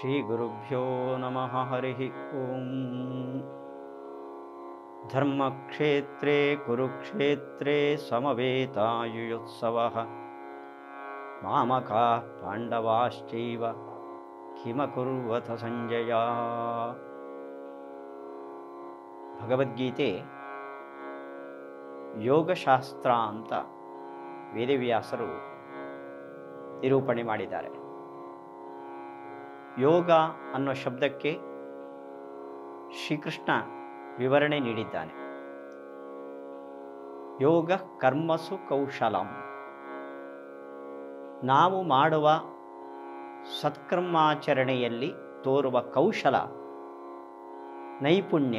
ಶ್ರೀಗುರುಭ್ಯೋ ನಮಃ ಹರಿಹಿ ಓಂ ಧರ್ಮಕ್ಷೇತ್ರೇ ಕುರುಕ್ಷೇತ್ರೇ ಸಮವೇತಾಯುಯೋತ್ಸವ ಮಾಮಕ ಪಾಂಡವಾಶ್ಚೈವ ಕಿಮಕುರ್ವಥ ಸಂಜಯ ಭಗವದ್ಗೀತೆ ಯೋಗಶಾಸ್ತ್ರ ಅಂತ ವೇದವ್ಯಾಸರು ನಿರೂಪಣೆ ಮಾಡಿದ್ದಾರೆ. ಯೋಗ ಅನ್ನೋ ಶಬ್ದಕ್ಕೆ ಶ್ರೀಕೃಷ್ಣ ವಿವರಣೆ ನೀಡಿದ್ದಾನೆ. ಯೋಗ ಕರ್ಮಸು ಕೌಶಲಂ. ನಾವು ಮಾಡುವ ಸತ್ಕರ್ಮಾಚರಣೆಯಲ್ಲಿ ತೋರುವ ಕೌಶಲ ನೈಪುಣ್ಯ,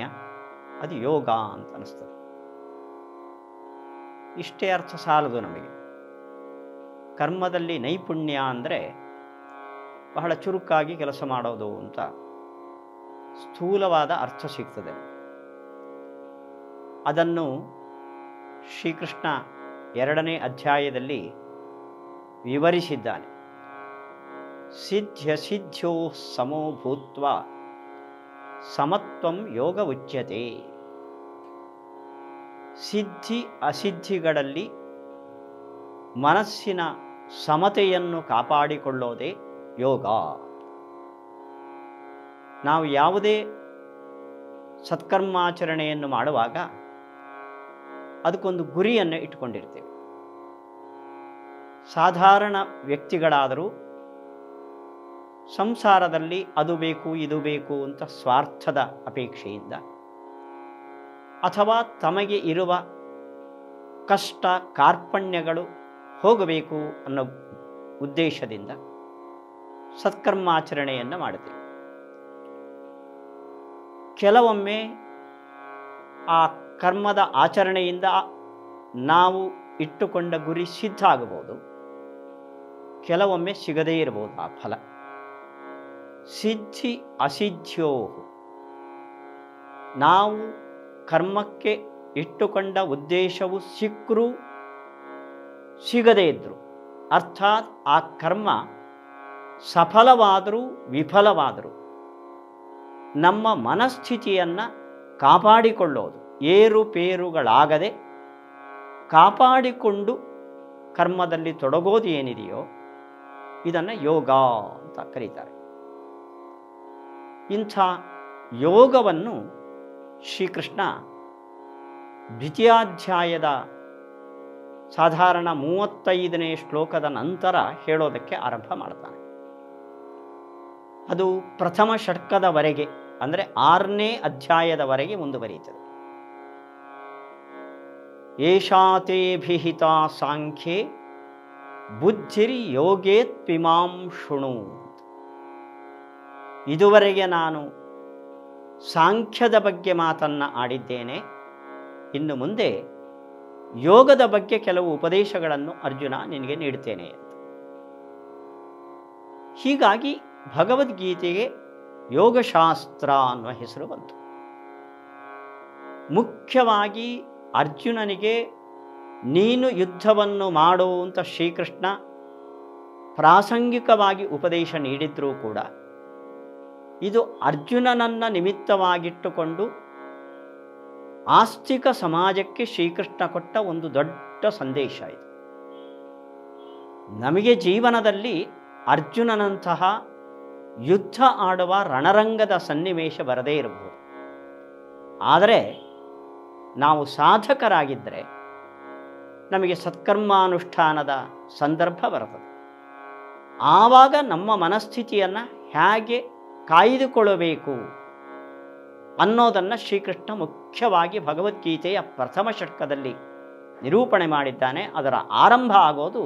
ಅದು ಯೋಗ ಅಂತ ಅನಿಸ್ತದೆ. ಇಷ್ಟೇ ಅರ್ಥ ಸಾಲದು ನಮಗೆ. ಕರ್ಮದಲ್ಲಿ ನೈಪುಣ್ಯ ಅಂದರೆ ಬಹಳ ಚುರುಕಾಗಿ ಕೆಲಸ ಮಾಡೋದು ಅಂತ ಸ್ಥೂಲವಾದ ಅರ್ಥ ಸಿಗ್ತದೆ. ಅದನ್ನು ಶ್ರೀಕೃಷ್ಣ ಎರಡನೇ ಅಧ್ಯಾಯದಲ್ಲಿ ವಿವರಿಸಿದ್ದಾನೆ. ಸಿದ್ಧ್ಯ ಸಿದ್ಧ್ಯೋ ಸಮೋ ಭೂತ್ವ ಸಮತ್ವಂ ಯೋಗ ಉಚ್ಯತೆ. ಸಿದ್ಧಿ ಅಸಿದ್ಧಿಗಳಲ್ಲಿ ಮನಸ್ಸಿನ ಸಮತೆಯನ್ನು ಕಾಪಾಡಿಕೊಳ್ಳೋದೇ ಯೋಗ. ನಾವು ಯಾವುದೇ ಸತ್ಕರ್ಮಾಚರಣೆಯನ್ನು ಮಾಡುವಾಗ ಅದಕ್ಕೊಂದು ಗುರಿಯನ್ನು ಇಟ್ಕೊಂಡಿರ್ತೇವೆ ಸಾಧಾರಣ ವ್ಯಕ್ತಿಗಳಾದರೂ ಸಂಸಾರದಲ್ಲಿ ಅದು ಬೇಕು, ಇದು ಬೇಕು ಅಂತ ಸ್ವಾರ್ಥದ ಅಪೇಕ್ಷೆಯಿಂದ ಅಥವಾ ತಮಗೆ ಇರುವ ಕಷ್ಟ, ಕಾರ್ಪಣ್ಯಗಳು ಹೋಗಬೇಕು ಅನ್ನೋ ಉದ್ದೇಶದಿಂದ ಸತ್ಕರ್ಮಾಚರಣೆಯನ್ನು ಮಾಡುತ್ತೇವೆ. ಕೆಲವೊಮ್ಮೆ ಆ ಕರ್ಮದ ಆಚರಣೆಯಿಂದ ನಾವು ಇಟ್ಟುಕೊಂಡ ಗುರಿ ಸಿದ್ಧ ಆಗಬಹುದು. ಕೆಲವೊಮ್ಮೆ ಸಿಗದೇ ಇರಬಹುದು ಆ ಫಲ. ಸಿದ್ಧಿ ಅಸಿದ್ಧ್ಯೋ ನಾವು ಕರ್ಮಕ್ಕೆ ಇಟ್ಟುಕೊಂಡ ಉದ್ದೇಶವು ಸಿಕ್ಕರೂ ಸಿಗದೇ ಇದ್ದರು ಅರ್ಥಾತ್ ಆ ಕರ್ಮ ಸಫಲವಾದರೂ ವಿಫಲವಾದರೂ ನಮ್ಮ ಮನಸ್ಥಿತಿಯನ್ನು ಕಾಪಾಡಿಕೊಳ್ಳೋದು ಏರುಪೇರುಗಳಾಗದೆ ಕಾಪಾಡಿಕೊಂಡು ಕರ್ಮದಲ್ಲಿ ತೊಡಗೋದು ಏನಿದೆಯೋ ಇದನ್ನು ಯೋಗ ಅಂತ ಕರೀತಾರೆ. ಇಂಥ ಯೋಗವನ್ನು ಶ್ರೀಕೃಷ್ಣ ದ್ವಿತೀಯಾಧ್ಯಾಯದ ಸಾಧಾರಣ ಮೂವತ್ತೈದನೇ ಶ್ಲೋಕದ ನಂತರ ಹೇಳೋದಕ್ಕೆ ಆರಂಭ ಮಾಡ್ತಾನೆ. ಅದು ಪ್ರಥಮ ಷಟ್ಕದವರೆಗೆ, ಅಂದರೆ ಆರನೇ ಅಧ್ಯಾಯದವರೆಗೆ ಮುಂದುವರಿಯುತ್ತದೆ. ಏಷಾತೇಭಿಹಿತ ಸಾಂಖ್ಯೆ ಯೋಗೇತ್ ಪಿಮಾಂ ಶೃಣು. ಇದುವರೆಗೆ ನಾನು ಸಾಂಖ್ಯದ ಬಗ್ಗೆ ಮಾತನ್ನು ಆಡಿದ್ದೇನೆ. ಇನ್ನು ಮುಂದೆ ಯೋಗದ ಬಗ್ಗೆ ಕೆಲವು ಉಪದೇಶಗಳನ್ನು ಅರ್ಜುನ ನಿನಗೆ ನೀಡ್ತೇನೆ ಹೀಗಾಗಿ ಭಗವದ್ಗೀತೆಗೆ ಯೋಗಶಾಸ್ತ್ರ ಅನ್ನುವ ಹೆಸರು ಬಂತು. ಮುಖ್ಯವಾಗಿ ಅರ್ಜುನನಿಗೆ ನೀನು ಯುದ್ಧವನ್ನು ಮಾಡು ಅಂತ ಶ್ರೀಕೃಷ್ಣ ಪ್ರಾಸಂಗಿಕವಾಗಿ ಉಪದೇಶ ನೀಡಿದ್ರೂ ಕೂಡ ಇದು ಅರ್ಜುನನನ್ನು ನಿಮಿತ್ತವಾಗಿಟ್ಟುಕೊಂಡು ಆಸ್ತಿಕ ಸಮಾಜಕ್ಕೆ ಶ್ರೀಕೃಷ್ಣ ಕೊಟ್ಟ ಒಂದು ದೊಡ್ಡ ಸಂದೇಶ ಇದು. ನಮಗೆ ಜೀವನದಲ್ಲಿ ಅರ್ಜುನನಂತಹ ಯುದ್ಧ ಆಡುವ ರಣರಂಗದ ಸನ್ನಿವೇಶ ಬರದೇ ಇರಬಹುದು. ಆದರೆ ನಾವು ಸಾಧಕರಾಗಿದ್ದರೆ ನಮಗೆ ಸತ್ಕರ್ಮಾನುಷ್ಠಾನದ ಸಂದರ್ಭ ಬರುತ್ತದೆ. ಆವಾಗ ನಮ್ಮ ಮನಸ್ಥಿತಿಯನ್ನು ಹೇಗೆ ಕಾಯ್ದುಕೊಳ್ಳಬೇಕು ಅನ್ನೋದನ್ನು ಶ್ರೀಕೃಷ್ಣ ಮುಖ್ಯವಾಗಿ ಭಗವದ್ಗೀತೆಯ ಪ್ರಥಮ ಷಟ್ಕದಲ್ಲಿ ನಿರೂಪಣೆ ಮಾಡಿದ್ದಾನೆ. ಅದರ ಆರಂಭ ಆಗೋದು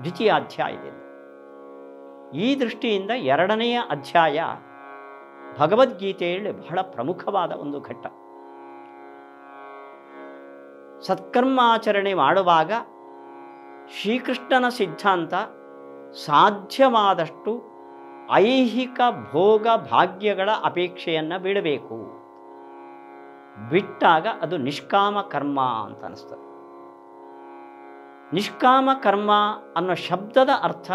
ದ್ವಿತೀಯ ಅಧ್ಯಾಯದಿಂದ ಈ ದೃಷ್ಟಿಯಿಂದ ಎರಡನೆಯ ಅಧ್ಯಾಯ ಭಗವದ್ಗೀತೆಯಲ್ಲಿ ಬಹಳ ಪ್ರಮುಖವಾದ ಒಂದು ಘಟ್ಟ. ಸತ್ಕರ್ಮಾಚರಣೆ ಮಾಡುವಾಗ ಶ್ರೀಕೃಷ್ಣನ ಸಿದ್ಧಾಂತ ಸಾಧ್ಯವಾದಷ್ಟು ಐಹಿಕ ಭೋಗ ಭಾಗ್ಯಗಳ ಅಪೇಕ್ಷೆಯನ್ನು ಬಿಡಬೇಕು. ಬಿಟ್ಟಾಗ ಅದು ನಿಷ್ಕಾಮ ಕರ್ಮ ಅಂತ ಅನಿಸ್ತದೆ. ನಿಷ್ಕಾಮ ಕರ್ಮ ಅನ್ನೋ ಶಬ್ದದ ಅರ್ಥ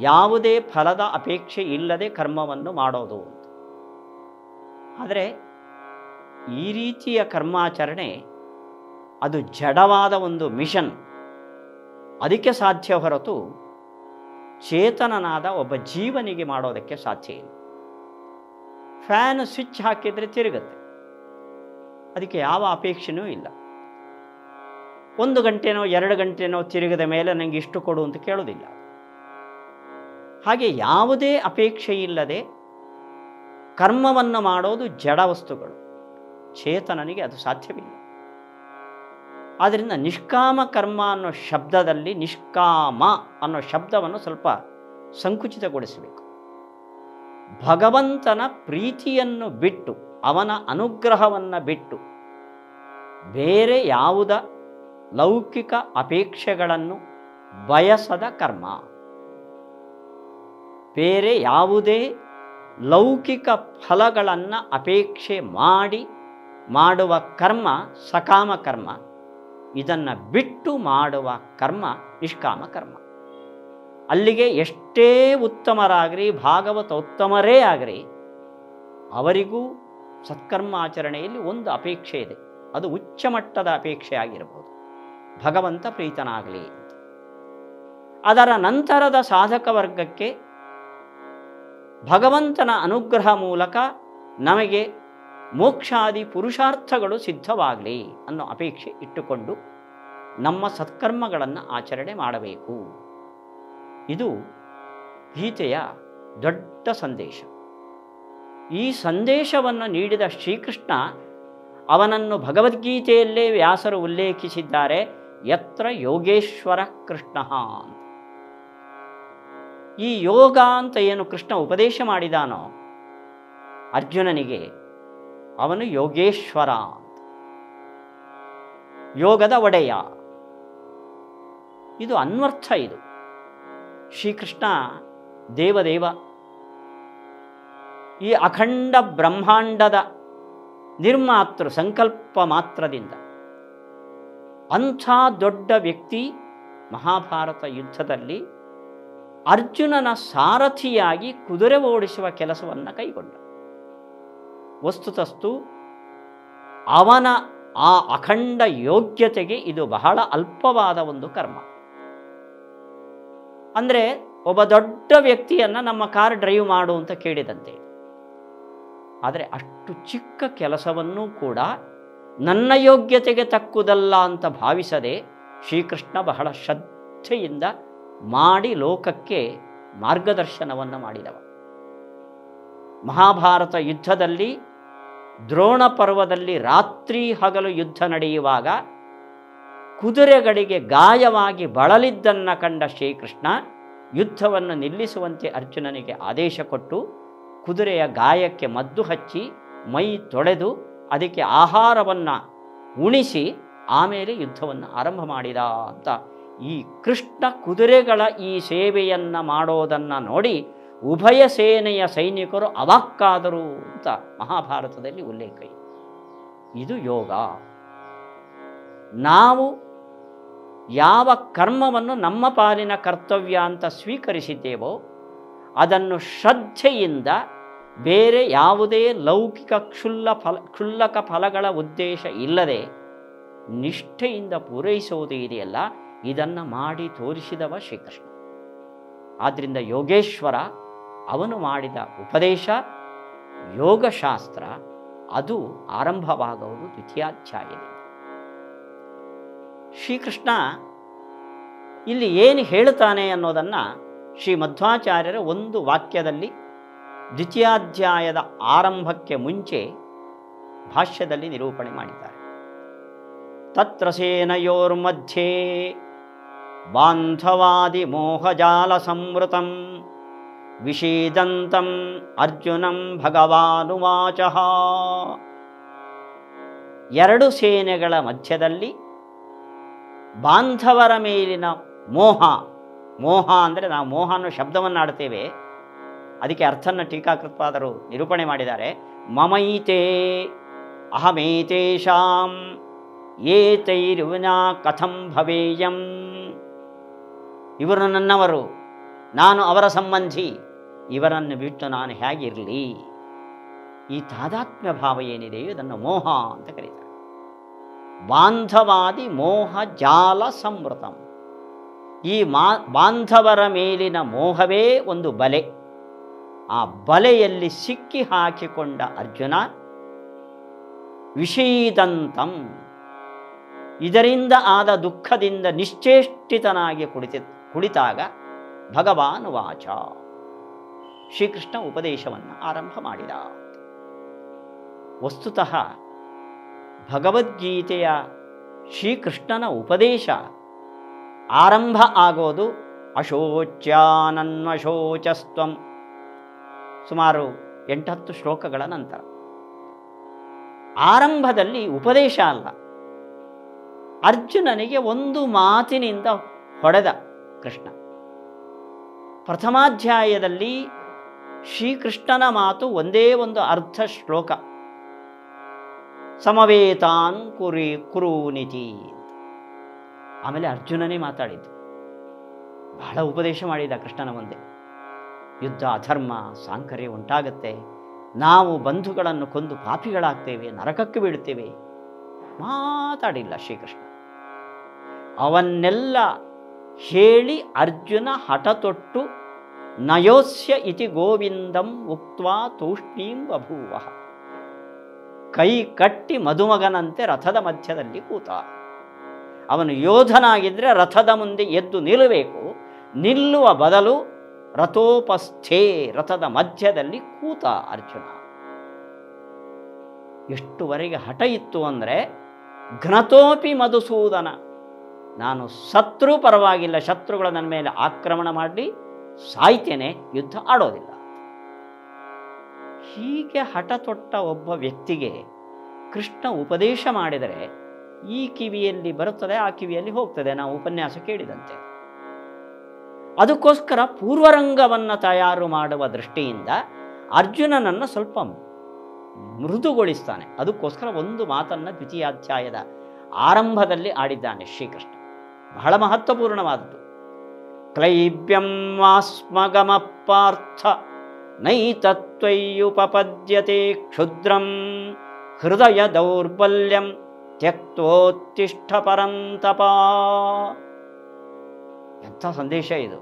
ಯಾವುದೇ ಫಲದ ಅಪೇಕ್ಷೆ ಇಲ್ಲದೆ ಕರ್ಮವನ್ನು ಮಾಡೋದು ಆದರೆ ಈ ರೀತಿಯ ಕರ್ಮಾಚರಣೆ ಅದು ಜಡವಾದ ಒಂದು ಮಿಷನ್. ಅದಕ್ಕೆ ಸಾಧ್ಯ ಹೊರತು ಚೇತನನಾದ ಒಬ್ಬ ಜೀವನಿಗೆ ಮಾಡೋದಕ್ಕೆ ಸಾಧ್ಯ ಇಲ್ಲ. ಫ್ಯಾನ್ ಸ್ವಿಚ್ ಹಾಕಿದರೆ ತಿರುಗುತ್ತೆ. ಅದಕ್ಕೆ ಯಾವ ಅಪೇಕ್ಷೆನೂ ಇಲ್ಲ. ಒಂದು ಗಂಟೆನೋ ಎರಡು ಗಂಟೆನೋ ತಿರುಗದ ಮೇಲೆ ನನಗೆ ಇಷ್ಟು ಕೊಡು ಅಂತ ಕೇಳೋದಿಲ್ಲ ಹಾಗೆ ಯಾವುದೇ ಅಪೇಕ್ಷೆ ಇಲ್ಲದೆ ಕರ್ಮವನ್ನು ಮಾಡೋದು ಜಡ ವಸ್ತುಗಳು. ಚೇತನನಿಗೆ ಅದು ಸಾಧ್ಯವಿಲ್ಲ. ಆದ್ದರಿಂದ ನಿಷ್ಕಾಮ ಕರ್ಮ ಅನ್ನೋ ಶಬ್ದದಲ್ಲಿ ನಿಷ್ಕಾಮ ಅನ್ನೋ ಶಬ್ದವನ್ನು ಸ್ವಲ್ಪ ಸಂಕುಚಿತಗೊಳಿಸಬೇಕು. ಭಗವಂತನ ಪ್ರೀತಿಯನ್ನು ಬಿಟ್ಟು, ಅವನ ಅನುಗ್ರಹವನ್ನು ಬಿಟ್ಟು, ಬೇರೆ ಯಾವುದ ಲೌಕಿಕ ಅಪೇಕ್ಷೆಗಳನ್ನು ಬಯಸದ ಕರ್ಮ. ಬೇರೆ ಯಾವುದೇ ಲೌಕಿಕ ಫಲಗಳನ್ನು ಅಪೇಕ್ಷೆ ಮಾಡಿ ಮಾಡುವ ಕರ್ಮ ಸಕಾಮ ಕರ್ಮ. ಇದನ್ನು ಬಿಟ್ಟು ಮಾಡುವ ಕರ್ಮ ನಿಷ್ಕಾಮ ಕರ್ಮ. ಅಲ್ಲಿಗೆ ಎಷ್ಟೇ ಉತ್ತಮರಾಗಲಿ ಭಾಗವತ ಉತ್ತಮರೇ ಆಗಲಿ ಅವರಿಗೂ ಸತ್ಕರ್ಮ ಆಚರಣೆಯಲ್ಲಿ ಒಂದು ಅಪೇಕ್ಷೆ ಇದೆ. ಅದು ಉಚ್ಚಮಟ್ಟದ ಅಪೇಕ್ಷೆ ಆಗಿರಬಹುದು ಭಗವಂತ ಪ್ರೀತನಾಗಲಿ ಅದರ ನಂತರದ ಸಾಧಕ ವರ್ಗಕ್ಕೆ ಭಗವಂತನ ಅನುಗ್ರಹ ಮೂಲಕ ನಮಗೆ ಮೋಕ್ಷಾದಿ ಪುರುಷಾರ್ಥಗಳು ಸಿದ್ಧವಾಗಲಿ ಅನ್ನೋ ಅಪೇಕ್ಷೆ ಇಟ್ಟುಕೊಂಡು ನಮ್ಮ ಸತ್ಕರ್ಮಗಳನ್ನು ಆಚರಣೆ ಮಾಡಬೇಕು. ಇದು ಗೀತೆಯ ದೊಡ್ಡ ಸಂದೇಶ. ಈ ಸಂದೇಶವನ್ನು ನೀಡಿದ ಶ್ರೀಕೃಷ್ಣ ಅವನನ್ನು ಭಗವದ್ಗೀತೆಯಲ್ಲೇ ವ್ಯಾಸರು ಉಲ್ಲೇಖಿಸಿದ್ದಾರೆ, ಯತ್ರ ಯೋಗೇಶ್ವರ ಕೃಷ್ಣ ಈ ಯೋಗ ಅಂತ ಏನು ಕೃಷ್ಣ ಉಪದೇಶ ಮಾಡಿದಾನೋ ಅರ್ಜುನನಿಗೆ, ಅವನು ಯೋಗೇಶ್ವರ ಯೋಗದ ಒಡೆಯ. ಇದು ಅನ್ವರ್ಥ ಇದು. ಶ್ರೀಕೃಷ್ಣ ದೇವದೇವ, ಈ ಅಖಂಡ ಬ್ರಹ್ಮಾಂಡದ ನಿರ್ಮಾತೃ ಸಂಕಲ್ಪ ಮಾತ್ರದಿಂದ ಅಂಥ ದೊಡ್ಡ ವ್ಯಕ್ತಿ ಮಹಾಭಾರತ ಯುದ್ಧದಲ್ಲಿ ಅರ್ಜುನನ ಸಾರಥಿಯಾಗಿ ಕುದುರೆ ಓಡಿಸುವ ಕೆಲಸವನ್ನು ಕೈಗೊಂಡ. ವಸ್ತುತಸ್ತು ಅವನ ಆ ಅಖಂಡ ಯೋಗ್ಯತೆಗೆ ಇದು ಬಹಳ ಅಲ್ಪವಾದ ಒಂದು ಕರ್ಮ. ಅಂದರೆ ಒಬ್ಬ ದೊಡ್ಡ ವ್ಯಕ್ತಿಯನ್ನು ನಮ್ಮ ಕಾರ್ ಡ್ರೈವ್ ಮಾಡು ಅಂತ ಕೇಳಿದಂತೆ. ಆದರೆ ಅಷ್ಟು ಚಿಕ್ಕ ಕೆಲಸವನ್ನೂ ಕೂಡ ನನ್ನ ಯೋಗ್ಯತೆಗೆ ತಕ್ಕುದಲ್ಲ ಅಂತ ಭಾವಿಸದೆ ಶ್ರೀಕೃಷ್ಣ ಬಹಳ ಶ್ರದ್ಧೆಯಿಂದ ಮಾಡಿ ಲೋಕಕ್ಕೆ ಮಾರ್ಗದರ್ಶನವನ್ನು ಮಾಡಿದವ. ಮಹಾಭಾರತ ಯುದ್ಧದಲ್ಲಿ, ದ್ರೋಣ ಪರ್ವದಲ್ಲಿ ರಾತ್ರಿ ಹಗಲು ಯುದ್ಧ ನಡೆಯುವಾಗ ಕುದುರೆಗಳಿಗೆ ಗಾಯವಾಗಿ ಬಳಲಿದ್ದನ್ನು ಕಂಡ ಶ್ರೀಕೃಷ್ಣ ಯುದ್ಧವನ್ನು ನಿಲ್ಲಿಸುವಂತೆ ಅರ್ಜುನನಿಗೆ ಆದೇಶ ಕೊಟ್ಟು ಕುದುರೆಯ ಗಾಯಕ್ಕೆ ಮದ್ದು ಹಚ್ಚಿ ಮೈ ತೊಳೆದು ಅದಕ್ಕೆ ಆಹಾರವನ್ನು ಉಣಿಸಿ ಆಮೇಲೆ ಯುದ್ಧವನ್ನು ಆರಂಭ ಮಾಡಿದ ಅಂತ ಈ ಕೃಷ್ಣ ಕುದುರೆಗಳ ಈ ಸೇವೆಯನ್ನು ಮಾಡೋದನ್ನು ನೋಡಿ ಉಭಯ ಸೇನೆಯ ಸೈನಿಕರು ಅವಾಕ್ಕಾದರು ಅಂತ ಮಹಾಭಾರತದಲ್ಲಿ ಉಲ್ಲೇಖ ಇದೆ. ಇದು ಯೋಗ. ನಾವು ಯಾವ ಕರ್ಮವನ್ನು ನಮ್ಮ ಪಾಲಿನ ಕರ್ತವ್ಯ ಅಂತ ಸ್ವೀಕರಿಸಿದ್ದೇವೋ ಅದನ್ನು ಶ್ರದ್ಧೆಯಿಂದ ಬೇರೆ ಯಾವುದೇ ಲೌಕಿಕ ಕ್ಷುಲ್ಲ ಫಲ, ಕ್ಷುಲ್ಲಕ ಫಲಗಳ ಉದ್ದೇಶ ಇಲ್ಲದೆ ನಿಷ್ಠೆಯಿಂದ ಪೂರೈಸುವುದು ಇದೆಯಲ್ಲ ಇದನ್ನು ಮಾಡಿ ತೋರಿಸಿದವ ಶ್ರೀಕೃಷ್ಣ. ಆದ್ದರಿಂದ ಯೋಗೇಶ್ವರ ಅವನು ಮಾಡಿದ ಉಪದೇಶ, ಯೋಗಶಾಸ್ತ್ರ, ಅದು ಆರಂಭವಾಗುವುದು ದ್ವಿತೀಯಾಧ್ಯಾಯದಿಂದ ಶ್ರೀಕೃಷ್ಣ ಇಲ್ಲಿ ಏನು ಹೇಳುತ್ತಾನೆ ಅನ್ನೋದನ್ನು ಶ್ರೀ ಮಧ್ವಾಚಾರ್ಯರ ಒಂದು ವಾಕ್ಯದಲ್ಲಿ ದ್ವಿತೀಯಾಧ್ಯಾಯದ ಆರಂಭಕ್ಕೆ ಮುಂಚೆ ಭಾಷ್ಯದಲ್ಲಿ ನಿರೂಪಣೆ ಮಾಡಿದ್ದಾರೆ. ತತ್ರ ಸೇನಯೋರ್ಮಧ್ಯೆ ಬಾಂಧವಾದಿ ಸಂವೃತಂ ವಿಷೀದಂತಂ ಅರ್ಜುನಂ ಭಗವಾನುವಾಚ. ಎರಡು ಸೇನೆಗಳ ಮಧ್ಯದಲ್ಲಿ ಬಾಂಧವರ ಮೇಲಿನ ಮೋಹ ಮೋಹ ಅಂದರೆ ನಾವು ಮೋಹ ಅನ್ನೋ ಶಬ್ದವನ್ನು ಆಡ್ತೇವೆ ಅದಕ್ಕೆ ಅರ್ಥನ ಟೀಕಾಕೃತ್ಪಾದರು ನಿರೂಪಣೆ ಮಾಡಿದ್ದಾರೆ. ಮಮೈತೆ, ಅಹಮೇತೇಷಾಂ, ಏತೈರ್ವಿನಾ ಕಥಂ ಭವೇಯಂ. ಇವರು ನನ್ನವರು, ನಾನು ಅವರ ಸಂಬಂಧಿ, ಇವರನ್ನು ಬಿಟ್ಟು ನಾನು ಹೇಗಿರಲಿ ಈ ತಾದಾತ್ಮ್ಯ ಭಾವ ಏನಿದೆಯೋ ಇದನ್ನು ಮೋಹ ಅಂತ ಕರೀತಾರೆ. ಬಾಂಧವಾದಿ ಮೋಹ ಜಾಲ ಸಂವೃತಂ ಈ ಮಾ, ಬಾಂಧವರ ಮೇಲಿನ ಮೋಹವೇ ಒಂದು ಬಲೆ. ಆ ಬಲೆಯಲ್ಲಿ ಸಿಕ್ಕಿ ಹಾಕಿಕೊಂಡ ಅರ್ಜುನ, ವಿಷೀದಂತಂ. ಇದರಿಂದ ಆದ ದುಃಖದಿಂದ ನಿಶ್ಚೇಷ್ಟಿತನಾಗಿ ಕುಳಿತಿ ಕುಳಿತಾಗ ಭಗವಾನ್ ವಾಚ. ಶ್ರೀಕೃಷ್ಣ ಉಪದೇಶವನ್ನು ಆರಂಭ ಮಾಡಿದ. ವಸ್ತುತಃ ಭಗವದ್ಗೀತೆಯ ಶ್ರೀಕೃಷ್ಣನ ಉಪದೇಶ ಆರಂಭ ಆಗೋದು ಅಶೋಚ್ಯಾನನ್ವಶೋಚಸ್ತ್ವಂ. ಸುಮಾರು ಎಂಟತ್ತು ಶ್ಲೋಕಗಳ ನಂತರ. ಆರಂಭದಲ್ಲಿ ಉಪದೇಶ ಅಲ್ಲ. ಅರ್ಜುನನಿಗೆ ಒಂದು ಮಾತಿನಿಂದ ಹೊಡೆದ. ಕೃಷ್ಣ. ಪ್ರಥಮಾಧ್ಯಾಯದಲ್ಲಿ ಶ್ರೀಕೃಷ್ಣನ ಮಾತು ಒಂದೇ ಒಂದು ಅರ್ಧ ಶ್ಲೋಕ. ಸಮವೇತಾನ್ ಕುರಿ ಕುರುನಿತಿ ಆಮೇಲೆ ಅರ್ಜುನನೇ ಮಾತಾಡಿದ್ದು. ಬಹಳ ಉಪದೇಶ ಮಾಡಿದ ಕೃಷ್ಣನ ಮುಂದೆ. ಯುದ್ಧ, ಅಧರ್ಮ, ಸಾಂಕರ್ಯ ಉಂಟಾಗತ್ತೆ. ನಾವು ಬಂಧುಗಳನ್ನು ಕೊಂದು ಪಾಪಿಗಳಾಗ್ತೇವೆ, ನರಕಕ್ಕೆ ಬೀಳ್ತೇವೆ ಮಾತಾಡಿಲ್ಲ ಶ್ರೀಕೃಷ್ಣ. ಅವನ್ನೆಲ್ಲ ಹೇಳಿ ಅರ್ಜುನ ಹಠತೊಟ್ಟು, ನಯೋಸ್ಯ ಇತಿ ಗೋವಿಂದಂ ಉಕ್ವಾ ತೂಷ್ಣೀಂ ಬಭೂವ. ಕೈ ಕಟ್ಟಿ ಮದುಮಗನಂತೆ ರಥದ ಮಧ್ಯದಲ್ಲಿ ಕೂತ ಅವನು ಯೋಧನಾಗಿದ್ದರೆ ರಥದ ಮುಂದೆ ಎದ್ದು ನಿಲ್ಲಬೇಕು. ನಿಲ್ಲುವ ಬದಲು ರಥೋಪಸ್ಥೆ ರಥದ ಮಧ್ಯದಲ್ಲಿ ಕೂತ ಅರ್ಜುನ. ಎಷ್ಟುವರೆಗೆ ಹಠ ಇತ್ತು ಅಂದರೆ ಘ್ನತೋಪಿ ಮಧುಸೂದನ. ನಾನು ಶತ್ರು ಪರವಾಗಿಲ್ಲ, ಶತ್ರುಗಳ ನನ್ನ ಮೇಲೆ ಆಕ್ರಮಣ ಮಾಡಲಿ, ಸಾಯ್ತೇನೆ, ಯುದ್ಧ ಆಡೋದಿಲ್ಲ. ಹೀಗೆ ಹಠ ತೊಟ್ಟ ಒಬ್ಬ ವ್ಯಕ್ತಿಗೆ ಕೃಷ್ಣ ಉಪದೇಶ ಮಾಡಿದರೆ, ಈ ಕಿವಿಯಲ್ಲಿ ಬರುತ್ತದೆ, ಆ ಕಿವಿಯಲ್ಲಿ ಹೋಗ್ತದೆ, ನಾವು ಉಪನ್ಯಾಸ ಕೇಳಿದಂತೆ. ಅದಕ್ಕೋಸ್ಕರ ಪೂರ್ವರಂಗವನ್ನು ತಯಾರು ಮಾಡುವ ದೃಷ್ಟಿಯಿಂದ ಅರ್ಜುನನನ್ನು ಸ್ವಲ್ಪ ಮೃದುಗೊಳಿಸ್ತಾನೆ. ಅದಕ್ಕೋಸ್ಕರ ಒಂದು ಮಾತನ್ನು ದ್ವಿತೀಯಾಧ್ಯಾಯದ ಆರಂಭದಲ್ಲಿ ಆಡಿದ್ದಾನೆ ಶ್ರೀಕೃಷ್ಣ. ಬಹಳ ಮಹತ್ವಪೂರ್ಣವಾದದ್ದು. ಕ್ಲೈಬ್ಯಂ ವಾಸ್ಮಗಮ ಪಾರ್ಥ ನೈತತ್ವಯ್ಯುಪಪದ್ಯತೆ ಕ್ಷುದ್ರಂ ಹೃದಯ ದೌರ್ಬಲ್ಯಂ ತ್ಯಕ್ತೋತ್ತಿಷ್ಠ ಪರಂತಪ ಎಂಥ ಸಂದೇಶ ಇದು.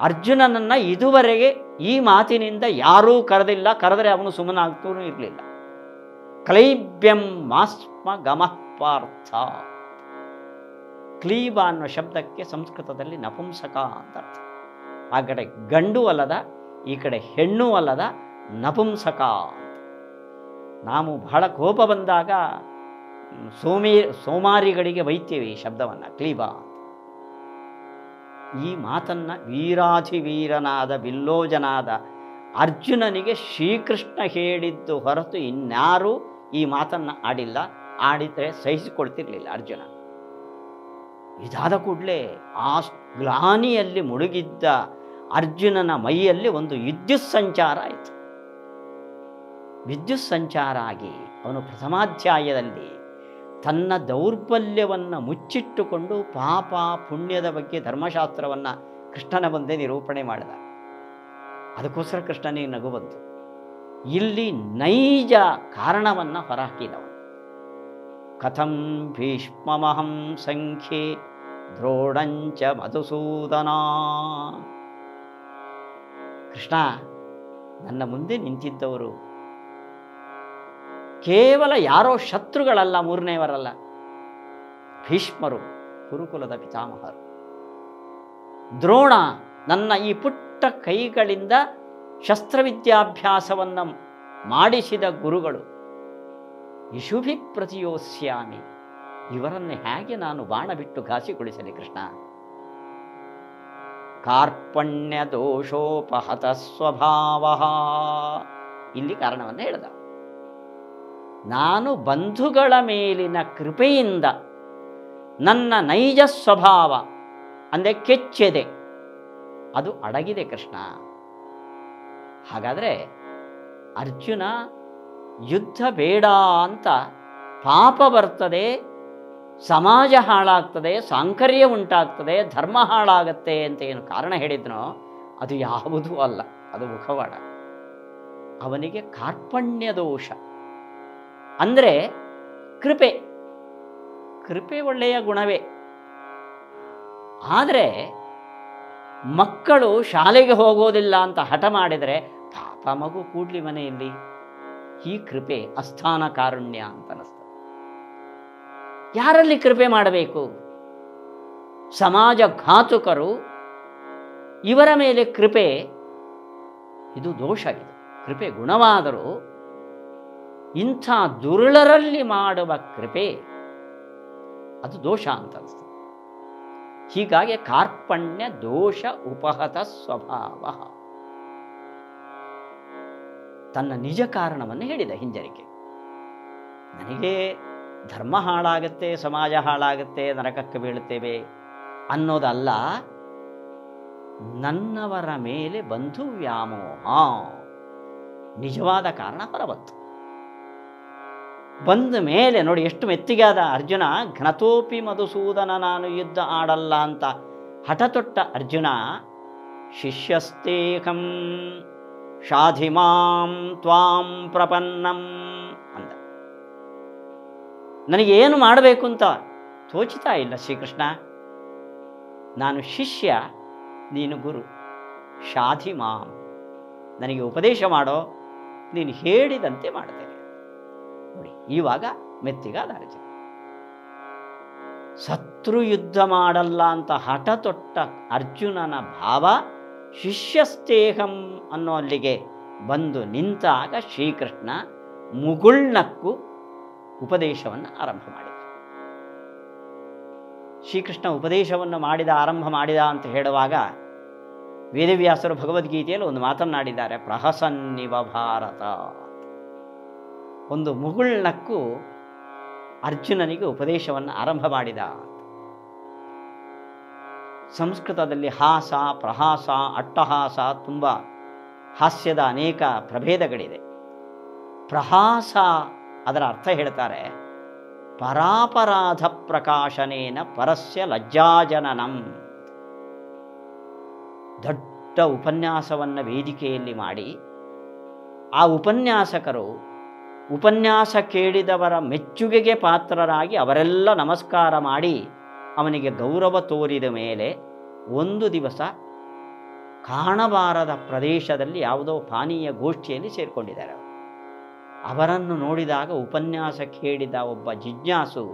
ಅರ್ಜುನನನ್ನು ಇದುವರೆಗೆ ಈ ಮಾತಿನಿಂದ ಯಾರೂ ಕರೆದಿಲ್ಲ, ಕರೆದರೆ ಅವನು ಸುಮ್ಮನಾಗ್ತೂ ಇರಲಿಲ್ಲ. ಕ್ಲೈಬ್ಯಂ ಮಾಸ್ಮ ಗಮಃ ಪಾರ್ಥ ಕ್ಲೀಬ ಅನ್ನೋ ಶಬ್ದಕ್ಕೆ ಸಂಸ್ಕೃತದಲ್ಲಿ ನಪುಂಸಕ ಅಂತ ಅರ್ಥ. ಆ ಕಡೆ ಗಂಡು ಅಲ್ಲದ, ಈ ಕಡೆ ಹೆಣ್ಣು ಅಲ್ಲದ ನಪುಂಸಕ ನಾವು ಬಹಳ ಕೋಪ ಬಂದಾಗ ಸೋಮಿ, ಸೋಮಾರಿಗಳಿಗೆ ಬೈತೇವೆ ಈ ಶಬ್ದವನ್ನು ಕ್ಲೀಬ ಈ ಮಾತನ್ನು ವೀರಾಧಿವೀರನಾದ ಬಿಲ್ಲೋಜನಾದ ಅರ್ಜುನನಿಗೆ ಶ್ರೀಕೃಷ್ಣ ಹೇಳಿದ್ದು ಹೊರತು ಇನ್ಯಾರೂ ಈ ಮಾತನ್ನು ಆಡಿಲ್ಲ. ಆಡಿದರೆ ಸಹಿಸಿಕೊಳ್ತಿರ್ಲಿಲ್ಲ ಅರ್ಜುನ. ಇದಾದ ಕೂಡಲೇ ಆ ಗ್ಲಾನಿಯಲ್ಲಿ ಮುಳುಗಿದ್ದ ಅರ್ಜುನನ ಮೈಯಲ್ಲಿ ಒಂದು ವಿದ್ಯುತ್ ಸಂಚಾರ ಆಯಿತು. ವಿದ್ಯುತ್ ಸಂಚಾರ ಆಗಿ ಅವನು ಪ್ರಥಮಾಧ್ಯಾಯದಲ್ಲಿ ತನ್ನ ದೌರ್ಬಲ್ಯವನ್ನು ಮುಚ್ಚಿಟ್ಟುಕೊಂಡು ಪಾಪ ಪುಣ್ಯದ ಬಗ್ಗೆ ಧರ್ಮಶಾಸ್ತ್ರವನ್ನು ಕೃಷ್ಣನ ಬಂದೇ ನಿರೂಪಣೆ ಮಾಡಿದ. ಅದಕ್ಕೋಸ್ಕರ ಕೃಷ್ಣನಿಗೆ ನಗು ಬಂತು ಇಲ್ಲಿ ನೈಜ ಕಾರಣವನ್ನು ಹೊರಹಾಕಿದವನು ಕಥಂ ಭೀಷ್ಮಮಹಂ ಸಂಖ್ಯೆ ದ್ರೋಣಂಚ ಮಧುಸೂದನ ಕೃಷ್ಣ ನನ್ನ ಮುಂದೆ ನಿಂತಿದ್ದವರು ಕೇವಲ ಯಾರೋ ಶತ್ರುಗಳಲ್ಲ ಮೂರನೆಯವರಲ್ಲ ಭೀಷ್ಮರು ಕುರುಕುಲದ ಪಿತಾಮಹರು. ದ್ರೋಣ ನನ್ನ ಈ ಪುಟ್ಟ ಕೈಗಳಿಂದ ಶಸ್ತ್ರವಿದ್ಯಾಭ್ಯಾಸವನ್ನು ಮಾಡಿಸಿದ ಗುರುಗಳು. ಇಶುಭಿ ಪ್ರತಿಯೋಸ್ಯಾಮಿ ಇವರನ್ನು ಹೇಗೆ ನಾನು ಬಾಣ ಬಿಟ್ಟು ಘಾಸಿಗೊಳಿಸಲಿ ಕೃಷ್ಣ? ಕಾರ್ಪಣ್ಯ ದೋಷೋಪಹತ ಸ್ವಭಾವ ಇಲ್ಲಿ ಕಾರಣವನ್ನು ಹೇಳಿದ. ನಾನು ಬಂಧುಗಳ ಮೇಲಿನ ಕೃಪೆಯಿಂದ ನನ್ನ ನೈಜ ಸ್ವಭಾವ ಅಂದರೆ ಕೆಚ್ಚೆದೆ. ಅದು ಅಡಗಿದೆ ಕೃಷ್ಣ. ಹಾಗಾದರೆ ಅರ್ಜುನ ಯುದ್ಧ ಬೇಡ ಅಂತ ಪಾಪ ಬರ್ತದೆ, ಸಮಾಜ ಹಾಳಾಗ್ತದೆ, ಸಾಂಕರ್ಯ ಉಂಟಾಗ್ತದೆ, ಧರ್ಮ ಹಾಳಾಗತ್ತೆ ಅಂತ ಏನು ಕಾರಣ ಹೇಳಿದ್ನೋ, ಅದು ಯಾವುದೂ ಅಲ್ಲ, ಅದು ಮುಖವಾಡ. ಅವನಿಗೆ ಕಾರ್ಪಣ್ಯ ದೋಷ. ಅಂದರೆ ಕೃಪೆ. ಕೃಪೆ ಒಳ್ಳೆಯ ಗುಣವೇ. ಆದರೆ ಮಕ್ಕಳು ಶಾಲೆಗೆ ಹೋಗೋದಿಲ್ಲ ಅಂತ ಹಠ ಮಾಡಿದರೆ ಪಾಪ ಮಗು ಕೂಡ್ಲಿ ಮನೆಯಲ್ಲಿ. ಈ ಕೃಪೆ ಅಸ್ಥಾನ ಕಾರುಣ್ಯ ಅಂತ ಅನ್ನಿಸ್ತದೆ. ಯಾರಲ್ಲಿ ಕೃಪೆ ಮಾಡಬೇಕು? ಸಮಾಜ ಘಾತುಕರು ಇವರ ಮೇಲೆ ಕೃಪೆ, ಇದು ದೋಷ ಇದು. ಕೃಪೆ ಗುಣವಾದರೂ ಇಂಥ ದುರುಳರಲ್ಲಿ ಮಾಡುವ ಕೃಪೆ, ಅದು ದೋಷ ಅಂತ ಅನಿಸ್ತದೆ ಹೀಗಾಗಿ ಕಾರ್ಪಣ್ಯ ದೋಷ ಉಪಹತ ಸ್ವಭಾವ. ತನ್ನ ನಿಜ ಕಾರಣವನ್ನು ಹೇಳಿದ ಹಿಂಜರಿಕೆ. ನನಗೆ ಧರ್ಮ ಹಾಳಾಗುತ್ತೆ, ಸಮಾಜ ಹಾಳಾಗುತ್ತೆ, ನರಕಕ್ಕೆ ಬೀಳುತ್ತೇವೆ ಅನ್ನೋದಲ್ಲ, ನನ್ನವರ ಮೇಲೆ ಬಂಧು ವ್ಯಾಮೋಹ. ನಿಜವಾದ ಕಾರಣ ಹೊರಬಂತು ಬಂದ ಮೇಲೆ ನೋಡಿ ಎಷ್ಟು ಮೆತ್ತಿಗಾದ ಅರ್ಜುನ, ಘನತೋಪಿ ಮಧುಸೂದನ ನಾನು ಯುದ್ಧ ಆಡಲ್ಲ ಅಂತ ಹಠತೊಟ್ಟ ಅರ್ಜುನ, ಶಿಷ್ಯಸ್ತೇಕಂ ಶಾಧಿಮಾಂ ತ್ವಾಂ ಪ್ರಪನ್ನಂ ಅಂದ. ನನಗೇನು ಮಾಡಬೇಕು ಅಂತ ತೋಚಿತಾ ಇಲ್ಲ ಶ್ರೀಕೃಷ್ಣ. ನಾನು ಶಿಷ್ಯ, ನೀನು ಗುರು. ಶಾಧಿಮಾಂ ನನಗೆ ಉಪದೇಶ ಮಾಡೋ, ನೀನು ಹೇಳಿದಂತೆ ಮಾಡ್ತೇನೆ. ನೋಡಿ ಇವಾಗ ಮೆತ್ತಿಗಾದ ಅರ್ಜುನ ಶತ್ರು ಯುದ್ಧ ಮಾಡಲ್ಲ ಅಂತ ಹಠ ತೊಟ್ಟ ಅರ್ಜುನನ ಭಾವ ಶಿಷ್ಯಸ್ತೇಹಂ ಅನ್ನೋ ಅಲ್ಲಿಗೆ ಬಂದು ನಿಂತಾಗ ಶ್ರೀಕೃಷ್ಣ ಮುಗುಳ್ನಕ್ಕು ಉಪದೇಶವನ್ನು ಆರಂಭ ಮಾಡಿದ. ಶ್ರೀಕೃಷ್ಣ ಉಪದೇಶವನ್ನು ಮಾಡಿದ, ಆರಂಭ ಮಾಡಿದ ಅಂತ ಹೇಳುವಾಗ ವೇದವ್ಯಾಸರು ಭಗವದ್ಗೀತೆಯಲ್ಲಿ ಒಂದು ಮಾತನ್ನಾಡಿದ್ದಾರೆ, ಪ್ರಹಸನ್ನಿವ ಭಾರತ. ಒಂದು ಮುಗುಳ್ನಕ್ಕು ಅರ್ಜುನನಿಗೆ ಉಪದೇಶವನ್ನು ಆರಂಭ ಮಾಡಿದ. ಸಂಸ್ಕೃತದಲ್ಲಿ ಹಾಸ, ಪ್ರಹಾಸ, ಅಟ್ಟಹಾಸ ತುಂಬ ಹಾಸ್ಯದ ಅನೇಕ ಪ್ರಭೇದಗಳಿದೆ. ಪ್ರಹಾಸ ಅದರ ಅರ್ಥ ಹೇಳ್ತಾರೆ, ಪರಾಪರಾಧ ಪ್ರಕಾಶನೇನ ಪರಸ್ಯ ಲಜ್ಜಾಜನನಂ. ದೊಡ್ಡ ಉಪನ್ಯಾಸವನ್ನು ವೇದಿಕೆಯಲ್ಲಿ ಮಾಡಿ, ಆ ಉಪನ್ಯಾಸಕರು ಉಪನ್ಯಾಸ ಕೇಳಿದವರ ಮೆಚ್ಚುಗೆಗೆ ಪಾತ್ರರಾಗಿ ಅವರೆಲ್ಲ ನಮಸ್ಕಾರ ಮಾಡಿ ಅವನಿಗೆ ಗೌರವ ತೋರಿದ ಮೇಲೆ ಒಂದು ದಿವಸ ಕಾಣಬಾರದ ಪ್ರದೇಶದಲ್ಲಿ ಯಾವುದೋ ಪಾನೀಯ ಗೋಷ್ಠಿಯಲ್ಲಿ ಸೇರಿಕೊಂಡಿದ್ದಾರೆ. ಅವರನ್ನು ನೋಡಿದಾಗ ಉಪನ್ಯಾಸ ಕೇಳಿದ ಒಬ್ಬ ಜಿಜ್ಞಾಸು,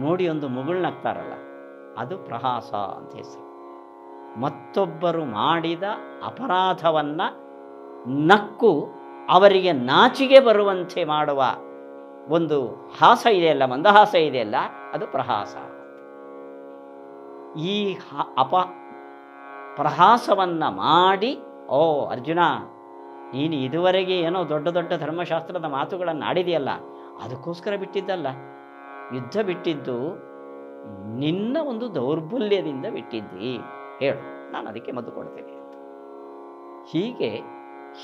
ನೋಡಿ ಒಂದು ಮುಗುಳ್ನಗ್ತಾರಲ್ಲ ಅದು ಪ್ರಹಾಸ ಅಂತ ಹೆಸರು. ಮತ್ತೊಬ್ಬರು ಮಾಡಿದ ಅಪರಾಧವನ್ನು ನಕ್ಕು ಅವರಿಗೆ ನಾಚಿಗೆ ಬರುವಂತೆ ಮಾಡುವ ಒಂದು ಹಾಸ ಇದೆಯಲ್ಲ, ಮಂದಹಾಸ ಇದೆಯಲ್ಲ, ಅದು ಪ್ರಹಾಸ. ಈ ಅಪ ಪ್ರಹಾಸವನ್ನು ಮಾಡಿ, ಓ ಅರ್ಜುನ, ನೀನು ಇದುವರೆಗೆ ಏನೋ ದೊಡ್ಡ ದೊಡ್ಡ ಧರ್ಮಶಾಸ್ತ್ರದ ಮಾತುಗಳನ್ನು ಆಡಿದೆಯಲ್ಲ, ಅದಕ್ಕೋಸ್ಕರ ಬಿಟ್ಟಿದ್ದಲ್ಲ. ಯುದ್ಧ ಬಿಟ್ಟಿದ್ದು ನಿನ್ನ ಒಂದು ದೌರ್ಬಲ್ಯದಿಂದ ಬಿಟ್ಟಿದ್ದಿ. ಹೇಳು, ನಾನು ಅದಕ್ಕೆ ಮದ್ದು ಕೊಡ್ತೇನೆ ಹೀಗೆ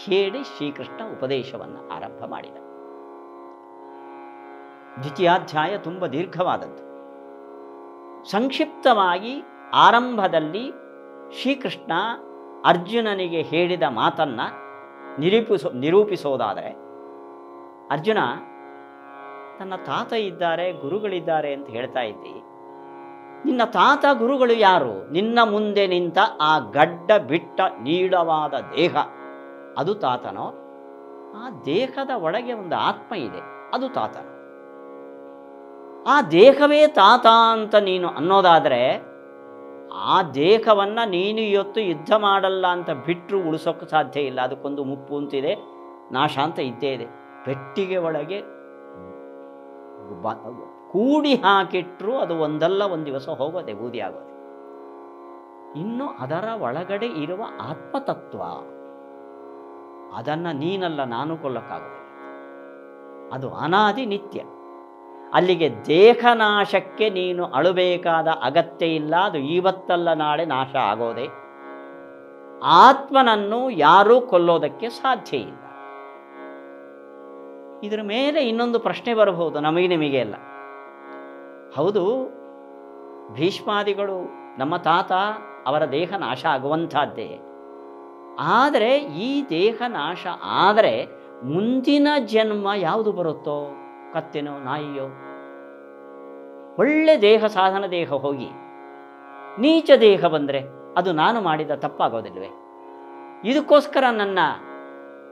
ಹೇಳಿ ಶ್ರೀಕೃಷ್ಣ ಉಪದೇಶವನ್ನು ಆರಂಭ ಮಾಡಿದ. ದ್ವಿತೀಯಾಧ್ಯಾಯ ತುಂಬ ದೀರ್ಘವಾದದ್ದು. ಸಂಕ್ಷಿಪ್ತವಾಗಿ ಆರಂಭದಲ್ಲಿ ಶ್ರೀಕೃಷ್ಣ ಅರ್ಜುನನಿಗೆ ಹೇಳಿದ ಮಾತನ್ನು ನಿರೂಪಿಸೋ, ನಿರೂಪಿಸೋದಾದರೆ, ಅರ್ಜುನ, ನನ್ನ ತಾತ ಇದ್ದಾರೆ, ಗುರುಗಳಿದ್ದಾರೆ ಅಂತ ಹೇಳ್ತಾ ಇದ್ದಿ. ನಿನ್ನ ತಾತ ಗುರುಗಳು ಯಾರು? ನಿನ್ನ ಮುಂದೆ ನಿಂತ ಆ ಗಡ್ಡ ಬಿಟ್ಟ ನೀಳವಾದ ದೇಹ, ಅದು ತಾತನೋ? ಆ ದೇಹದ ಒಳಗೆ ಒಂದು ಆತ್ಮ ಇದೆ, ಅದು ತಾತನೋ? ಆ ದೇಹವೇ ತಾತ ಅಂತ ನೀನು ಅನ್ನೋದಾದರೆ, ಆ ದೇಹವನ್ನು ನೀನು ಇವತ್ತು ಯುದ್ಧ ಮಾಡಲ್ಲ ಅಂತ ಬಿಟ್ಟರು ಉಳಿಸೋಕ್ಕೆ ಸಾಧ್ಯ ಇಲ್ಲ. ಅದಕ್ಕೊಂದು ಮುಪ್ಪು ಅಂತಿದೆ ನಾಶ ಅಂತ ಇದ್ದೇ ಇದೆ. ಪೆಟ್ಟಿಗೆ ಒಳಗೆ ಕೂಡಿ ಹಾಕಿಟ್ರು ಅದು ಒಂದಲ್ಲ, ಒಂದು ದಿವಸ ಹೋಗೋದೆ ಬೂದಿ ಆಗೋದೆ. ಇನ್ನು ಅದರ ಒಳಗಡೆ ಇರುವ ಆತ್ಮತತ್ವ, ಅದನ್ನು ನೀನಲ್ಲ, ನಾನು ಕೊಲ್ಲಕ್ಕಾಗೋದಿಲ್ಲ. ಅದು ಅನಾದಿ ನಿತ್ಯ. ಅಲ್ಲಿಗೆ ದೇಹನಾಶಕ್ಕೆ ನೀನು ಅಳಬೇಕಾದ ಅಗತ್ಯ ಇಲ್ಲ, ಅದು ಇವತ್ತಲ್ಲ ನಾಳೆ ನಾಶ ಆಗೋದೆ. ಆತ್ಮನನ್ನು ಯಾರೂ ಕೊಲ್ಲೋದಕ್ಕೆ ಸಾಧ್ಯ ಇಲ್ಲ. ಇದರ ಮೇಲೆ ಇನ್ನೊಂದು ಪ್ರಶ್ನೆ ಬರಬಹುದು, ನಮಗೆ ನಿಮಗೆ ಅಲ್ಲ ಹೌದು, ಭೀಷ್ಮಾದಿಗಳು ನಮ್ಮ ತಾತ ಅವರ ದೇಹ ನಾಶ ಆಗುವಂಥದ್ದೇ. ಆದರೆ ಈ ದೇಹ ನಾಶ ಆದರೆ ಮುಂದಿನ ಜನ್ಮ ಯಾವುದು ಬರುತ್ತೋ? ಕತ್ತೆನೋ ನಾಯಿಯೋ. ಒಳ್ಳೆ ದೇಹ, ಸಾಧನ ದೇಹ ಹೋಗಿ ನೀಚ ದೇಹ ಬಂದರೆ ಅದು ನಾನು ಮಾಡಿದ ತಪ್ಪಾಗೋದಿಲ್ವೇ? ಇದಕ್ಕೋಸ್ಕರ ನನ್ನ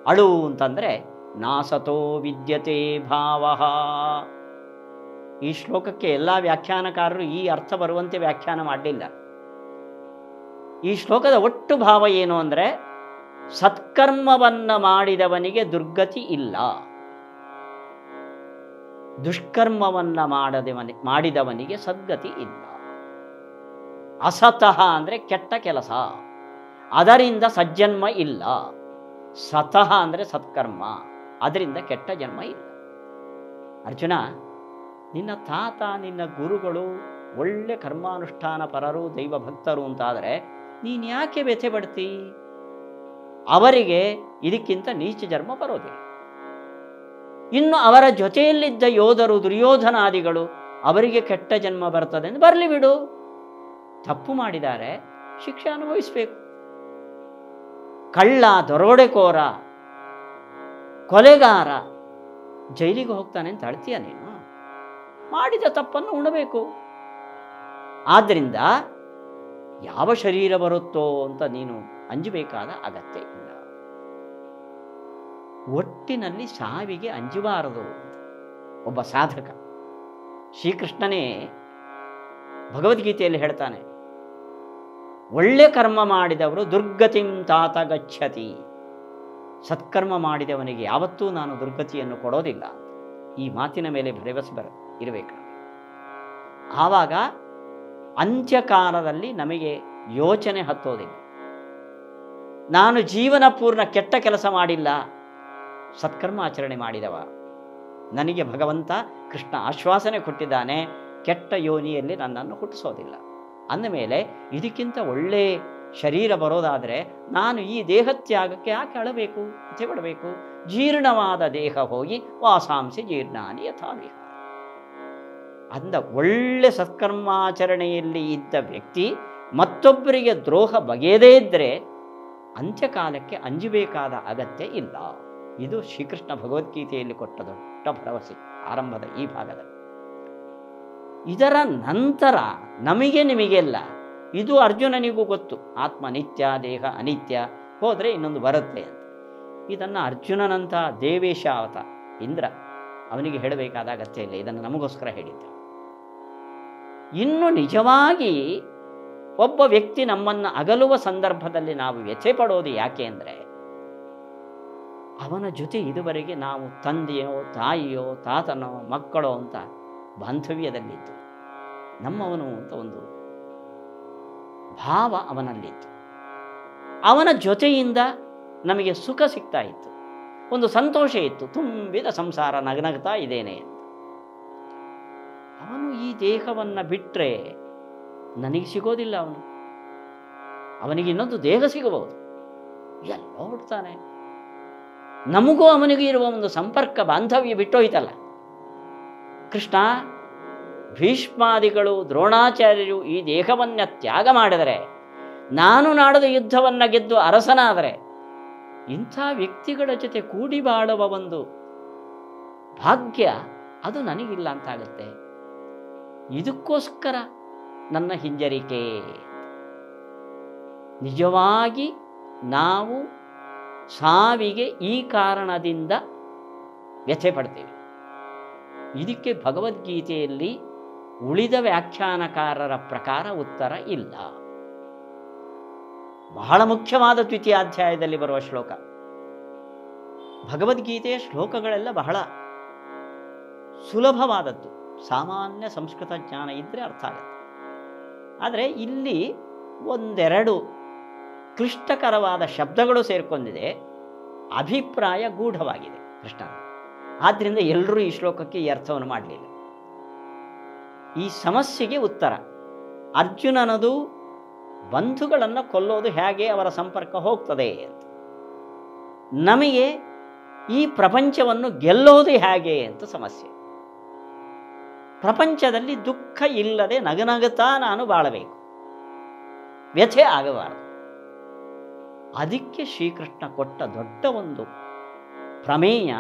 ಅಳು ಅಂತಂದರೆ ನಾಸತೋ ವಿದ್ಯತೆ ಭಾವ. ಈ ಶ್ಲೋಕಕ್ಕೆ ಎಲ್ಲ ವ್ಯಾಖ್ಯಾನಕಾರರು ಈ ಅರ್ಥ ಬರುವಂತೆ ವ್ಯಾಖ್ಯಾನ ಮಾಡಲಿಲ್ಲ. ಈ ಶ್ಲೋಕದ ಒಟ್ಟು ಭಾವ ಏನು ಅಂದರೆ ಸತ್ಕರ್ಮವನ್ನು ಮಾಡಿದವನಿಗೆ ದುರ್ಗತಿ ಇಲ್ಲ. ದುಷ್ಕರ್ಮವನ್ನು ಮಾಡದವನಿ, ಮಾಡಿದವನಿಗೆ ಸದ್ಗತಿ ಇಲ್ಲ. ಅಸತಃ ಅಂದರೆ ಕೆಟ್ಟ ಕೆಲಸ. ಅದರಿಂದ ಸಜ್ಜನ್ಮ ಇಲ್ಲ. ಸತಃ ಅಂದರೆ ಸತ್ಕರ್ಮ. ಅದರಿಂದ ಕೆಟ್ಟ ಜನ್ಮ ಇಲ್ಲ. ಅರ್ಜುನ, ನಿನ್ನ ತಾತ, ನಿನ್ನ ಗುರುಗಳು ಒಳ್ಳೆ ಕರ್ಮಾನುಷ್ಠಾನ ಪರರು, ದೈವ ಭಕ್ತರು ಅಂತಾದರೆ ನೀನು ಯಾಕೆ ವ್ಯಥೆ ಪಡ್ತೀ? ಅವರಿಗೆ ಇದಕ್ಕಿಂತ ನೀಚ ಜನ್ಮ ಬರೋದಿಲ್ಲ ಇನ್ನು ಅವರ ಜೊತೆಯಲ್ಲಿದ್ದ ಯೋಧರು, ದುರ್ಯೋಧನಾದಿಗಳು ಅವರಿಗೆ ಕೆಟ್ಟ ಜನ್ಮ ಬರ್ತದೆ ಎಂದು ಬರಲಿ ಬಿಡು. ತಪ್ಪು ಮಾಡಿದ್ದಾರೆ, ಶಿಕ್ಷೆ ಅನುಭವಿಸಬೇಕು. ಕಳ್ಳ, ದರೋಡೆಕೋರ, ಕೊಲೆಗಾರ ಜೈಲಿಗೆ ಹೋಗ್ತಾನೆ ಅಂತ ಅಳ್ತೀಯ ನೀನು? ಮಾಡಿದ ತಪ್ಪನ್ನು ಉಣಬೇಕು. ಆದ್ದರಿಂದ ಯಾವ ಶರೀರ ಬರುತ್ತೋ ಅಂತ ನೀನು ಅಂಜಬೇಕಾದ ಅಗತ್ಯ ಒಟ್ಟಿನಲ್ಲಿ ಸಾವಿಗೆ ಅಂಜಬಾರದು. ಒಬ್ಬ ಸಾಧಕ. ಶ್ರೀಕೃಷ್ಣನೇ ಭಗವದ್ಗೀತೆಯಲ್ಲಿ ಹೇಳ್ತಾನೆ, ಒಳ್ಳೆ ಕರ್ಮ ಮಾಡಿದವರು ದುರ್ಗತಿಂ ತಾತ ಗಚ್ಚತಿ ಸತ್ಕರ್ಮ ಮಾಡಿದವನಿಗೆ ಯಾವತ್ತೂ ನಾನು ದುರ್ಗತಿಯನ್ನು ಕೊಡೋದಿಲ್ಲ. ಈ ಮಾತಿನ ಮೇಲೆ ಭರವಸೆ ಬರ, ಇರಬೇಕು. ಆವಾಗ ಅಂತ್ಯಕಾಲದಲ್ಲಿ ನಮಗೆ ಯೋಚನೆ ಹತ್ತೋದಿಲ್ಲ. ನಾನು ಜೀವನ ಪೂರ್ಣ ಕೆಟ್ಟ ಕೆಲಸ ಮಾಡಿಲ್ಲ. ಸತ್ಕರ್ಮ ಆಚರಣೆ ಮಾಡಿದವ. ನನಗೆ ಭಗವಂತ ಕೃಷ್ಣ ಆಶ್ವಾಸನೆ ಕೊಟ್ಟಿದ್ದಾನೆ, ಕೆಟ್ಟ ಯೋನಿಯಲ್ಲಿ ನನ್ನನ್ನು ಹುಟ್ಟಿಸೋದಿಲ್ಲ. ಅಂದಮೇಲೆ ಇದಕ್ಕಿಂತ ಒಳ್ಳೆ ಶರೀರ ಬರೋದಾದರೆ ನಾನು ಈ ದೇಹತ್ಯಾಗಕ್ಕೆ ಯಾಕೆ ಅಳಬೇಕು ಬಿಡಬೇಕು ಜೀರ್ಣವಾದ ದೇಹ ಹೋಗಿ ವಾಸಾಂಸಿ ಜೀರ್ಣಾನಿ ಯಥಾವಿಹ. ಅಂದ ಒಳ್ಳೆ ಸತ್ಕರ್ಮಾಚರಣೆಯಲ್ಲಿ ಇದ್ದ ವ್ಯಕ್ತಿ ಮತ್ತೊಬ್ಬರಿಗೆ ದ್ರೋಹ ಬಗೆಯದೇ ಇದ್ದರೆ ಅಂತ್ಯಕಾಲಕ್ಕೆ ಅಂಜಬೇಕಾದ ಅಗತ್ಯ ಇಲ್ಲ. ಇದು ಶ್ರೀಕೃಷ್ಣ ಭಗವದ್ಗೀತೆಯಲ್ಲಿ ಕೊಟ್ಟ ದೊಡ್ಡ ಭರವಸೆ ಆರಂಭದ ಈ ಭಾಗದ ಇದರ ನಂತರ ನಮಗೆ ನಿಮಗೆಲ್ಲ ಇದು ಅರ್ಜುನನಿಗೂ ಗೊತ್ತು. ಆತ್ಮ ನಿತ್ಯ, ದೇಹ ಅನಿತ್ಯ, ಹೋದರೆ ಇನ್ನೊಂದು ಬರುತ್ತೆ ಅಂತ. ಇದನ್ನು ಅರ್ಜುನನಂತಹ ದೇವೇಶ ಅವತ ಇಂದ್ರ ಅವನಿಗೆ ಹೇಳಬೇಕಾದ ಅಗತ್ಯ ಇಲ್ಲ. ಇದನ್ನು ನಮಗೋಸ್ಕರ ಹೇಳಿದ್ದ. ಇನ್ನು ನಿಜವಾಗಿ ಒಬ್ಬ ವ್ಯಕ್ತಿ ನಮ್ಮನ್ನು ಅಗಲುವ ಸಂದರ್ಭದಲ್ಲಿ ನಾವು ವ್ಯಥೆ ಪಡೋದು ಯಾಕೆ ಅಂದರೆ ಅವನ ಜೊತೆ ಇದುವರೆಗೆ ನಾವು ತಂದೆಯೋ, ತಾಯಿಯೋ, ತಾತನೋ, ಮಕ್ಕಳೋ ಅಂತ ಬಾಂಧವ್ಯದಲ್ಲಿತ್ತು ನಮ್ಮವನು ಅಂತ ಒಂದು ಭಾವ ಅವನಲ್ಲಿತ್ತು. ಅವನ ಜೊತೆಯಿಂದ ನಮಗೆ ಸುಖ ಸಿಗ್ತಾ ಇತ್ತು. ಒಂದು ಸಂತೋಷ ಇತ್ತು. ತುಂಬಿದ ಸಂಸಾರ ನಗನಗ್ತಾ ಇದ್ದೇನೆ ಅವನು ಈ ದೇಹವನ್ನು ಬಿಟ್ಟರೆ ನನಗೆ ಸಿಗೋದಿಲ್ಲ ಅವನು. ಅವನಿಗೆ ಇನ್ನೊಂದು ದೇಹ ಸಿಗಬಹುದು. ಎಲ್ಲೋ ಹುಡ್ತಾನೆ ನಮಗೂ ಅವನಿಗೂ ಇರುವ ಒಂದು ಸಂಪರ್ಕ ಬಾಂಧವ್ಯ ಬಿಟ್ಟೋಯ್ತಲ್ಲ. ಕೃಷ್ಣ, ಭೀಷ್ಮಾದಿಗಳು, ದ್ರೋಣಾಚಾರ್ಯರು ಈ ದೇಹವನ್ನು ತ್ಯಾಗ ಮಾಡಿದರೆ, ನಾನು ನಾಡದ ಯುದ್ಧವನ್ನು ಗೆದ್ದು ಅರಸನಾದರೆ, ಇಂಥ ವ್ಯಕ್ತಿಗಳ ಜೊತೆ ಕೂಡಿ ಬಾಳುವ ಒಂದು ಭಾಗ್ಯ ಅದು ನನಗಿಲ್ಲ ಅಂತಾಗುತ್ತೆ. ಇದಕ್ಕೋಸ್ಕರ ನನ್ನ ಹಿಂಜರಿಕೆ. ನಿಜವಾಗಿ ನಾವು ಸಾವಿಗೆ ಈ ಕಾರಣದಿಂದ ವ್ಯಥೆ ಪಡ್ತೇವೆ. ಇದಕ್ಕೆ ಭಗವದ್ಗೀತೆಯಲ್ಲಿ ಉಳಿದ ವ್ಯಾಖ್ಯಾನಕಾರರ ಪ್ರಕಾರ ಉತ್ತರ ಇಲ್ಲ. ಬಹಳ ಮುಖ್ಯವಾದ ದ್ವಿತೀಯಾಧ್ಯಾಯದಲ್ಲಿ ಬರುವ ಶ್ಲೋಕ. ಭಗವದ್ಗೀತೆಯ ಶ್ಲೋಕಗಳೆಲ್ಲ ಬಹಳ ಸುಲಭವಾದದ್ದು. ಸಾಮಾನ್ಯ ಸಂಸ್ಕೃತ ಜ್ಞಾನ ಇದ್ದರೆ ಅರ್ಥ ಆಗುತ್ತೆ. ಆದರೆ ಇಲ್ಲಿ ಒಂದೆರಡು ಕ್ಲಿಷ್ಟಕರವಾದ ಶಬ್ದಗಳು ಸೇರಿಕೊಂಡಿದೆ. ಅಭಿಪ್ರಾಯ ಗೂಢವಾಗಿದೆ ಕೃಷ್ಣ ಆದ್ದರಿಂದ ಎಲ್ಲರೂ ಈ ಶ್ಲೋಕಕ್ಕೆ ಈ ಅರ್ಥವನ್ನು ಮಾಡಲಿಲ್ಲ. ಈ ಸಮಸ್ಯೆಗೆ ಉತ್ತರ. ಅರ್ಜುನನದು ಬಂಧುಗಳನ್ನು ಕೊಲ್ಲೋದು ಹೇಗೆ ಅವರ ಸಂಪರ್ಕ ಹೋಗ್ತದೆ ಅಂತ. ನಮಗೆ ಈ ಪ್ರಪಂಚವನ್ನು ಗೆಲ್ಲೋದು ಹೇಗೆ ಅಂತ ಸಮಸ್ಯೆ. ಪ್ರಪಂಚದಲ್ಲಿ ದುಃಖ ಇಲ್ಲದೆ ನಗನಗುತ್ತಾ ನಾನು ಬಾಳಬೇಕು. ವ್ಯಥೆ ಆಗಬಾರದು. ಅದಕ್ಕೆ ಶ್ರೀಕೃಷ್ಣ ಕೊಟ್ಟ ದೊಡ್ಡ ಒಂದು ಪ್ರಮೇಯ,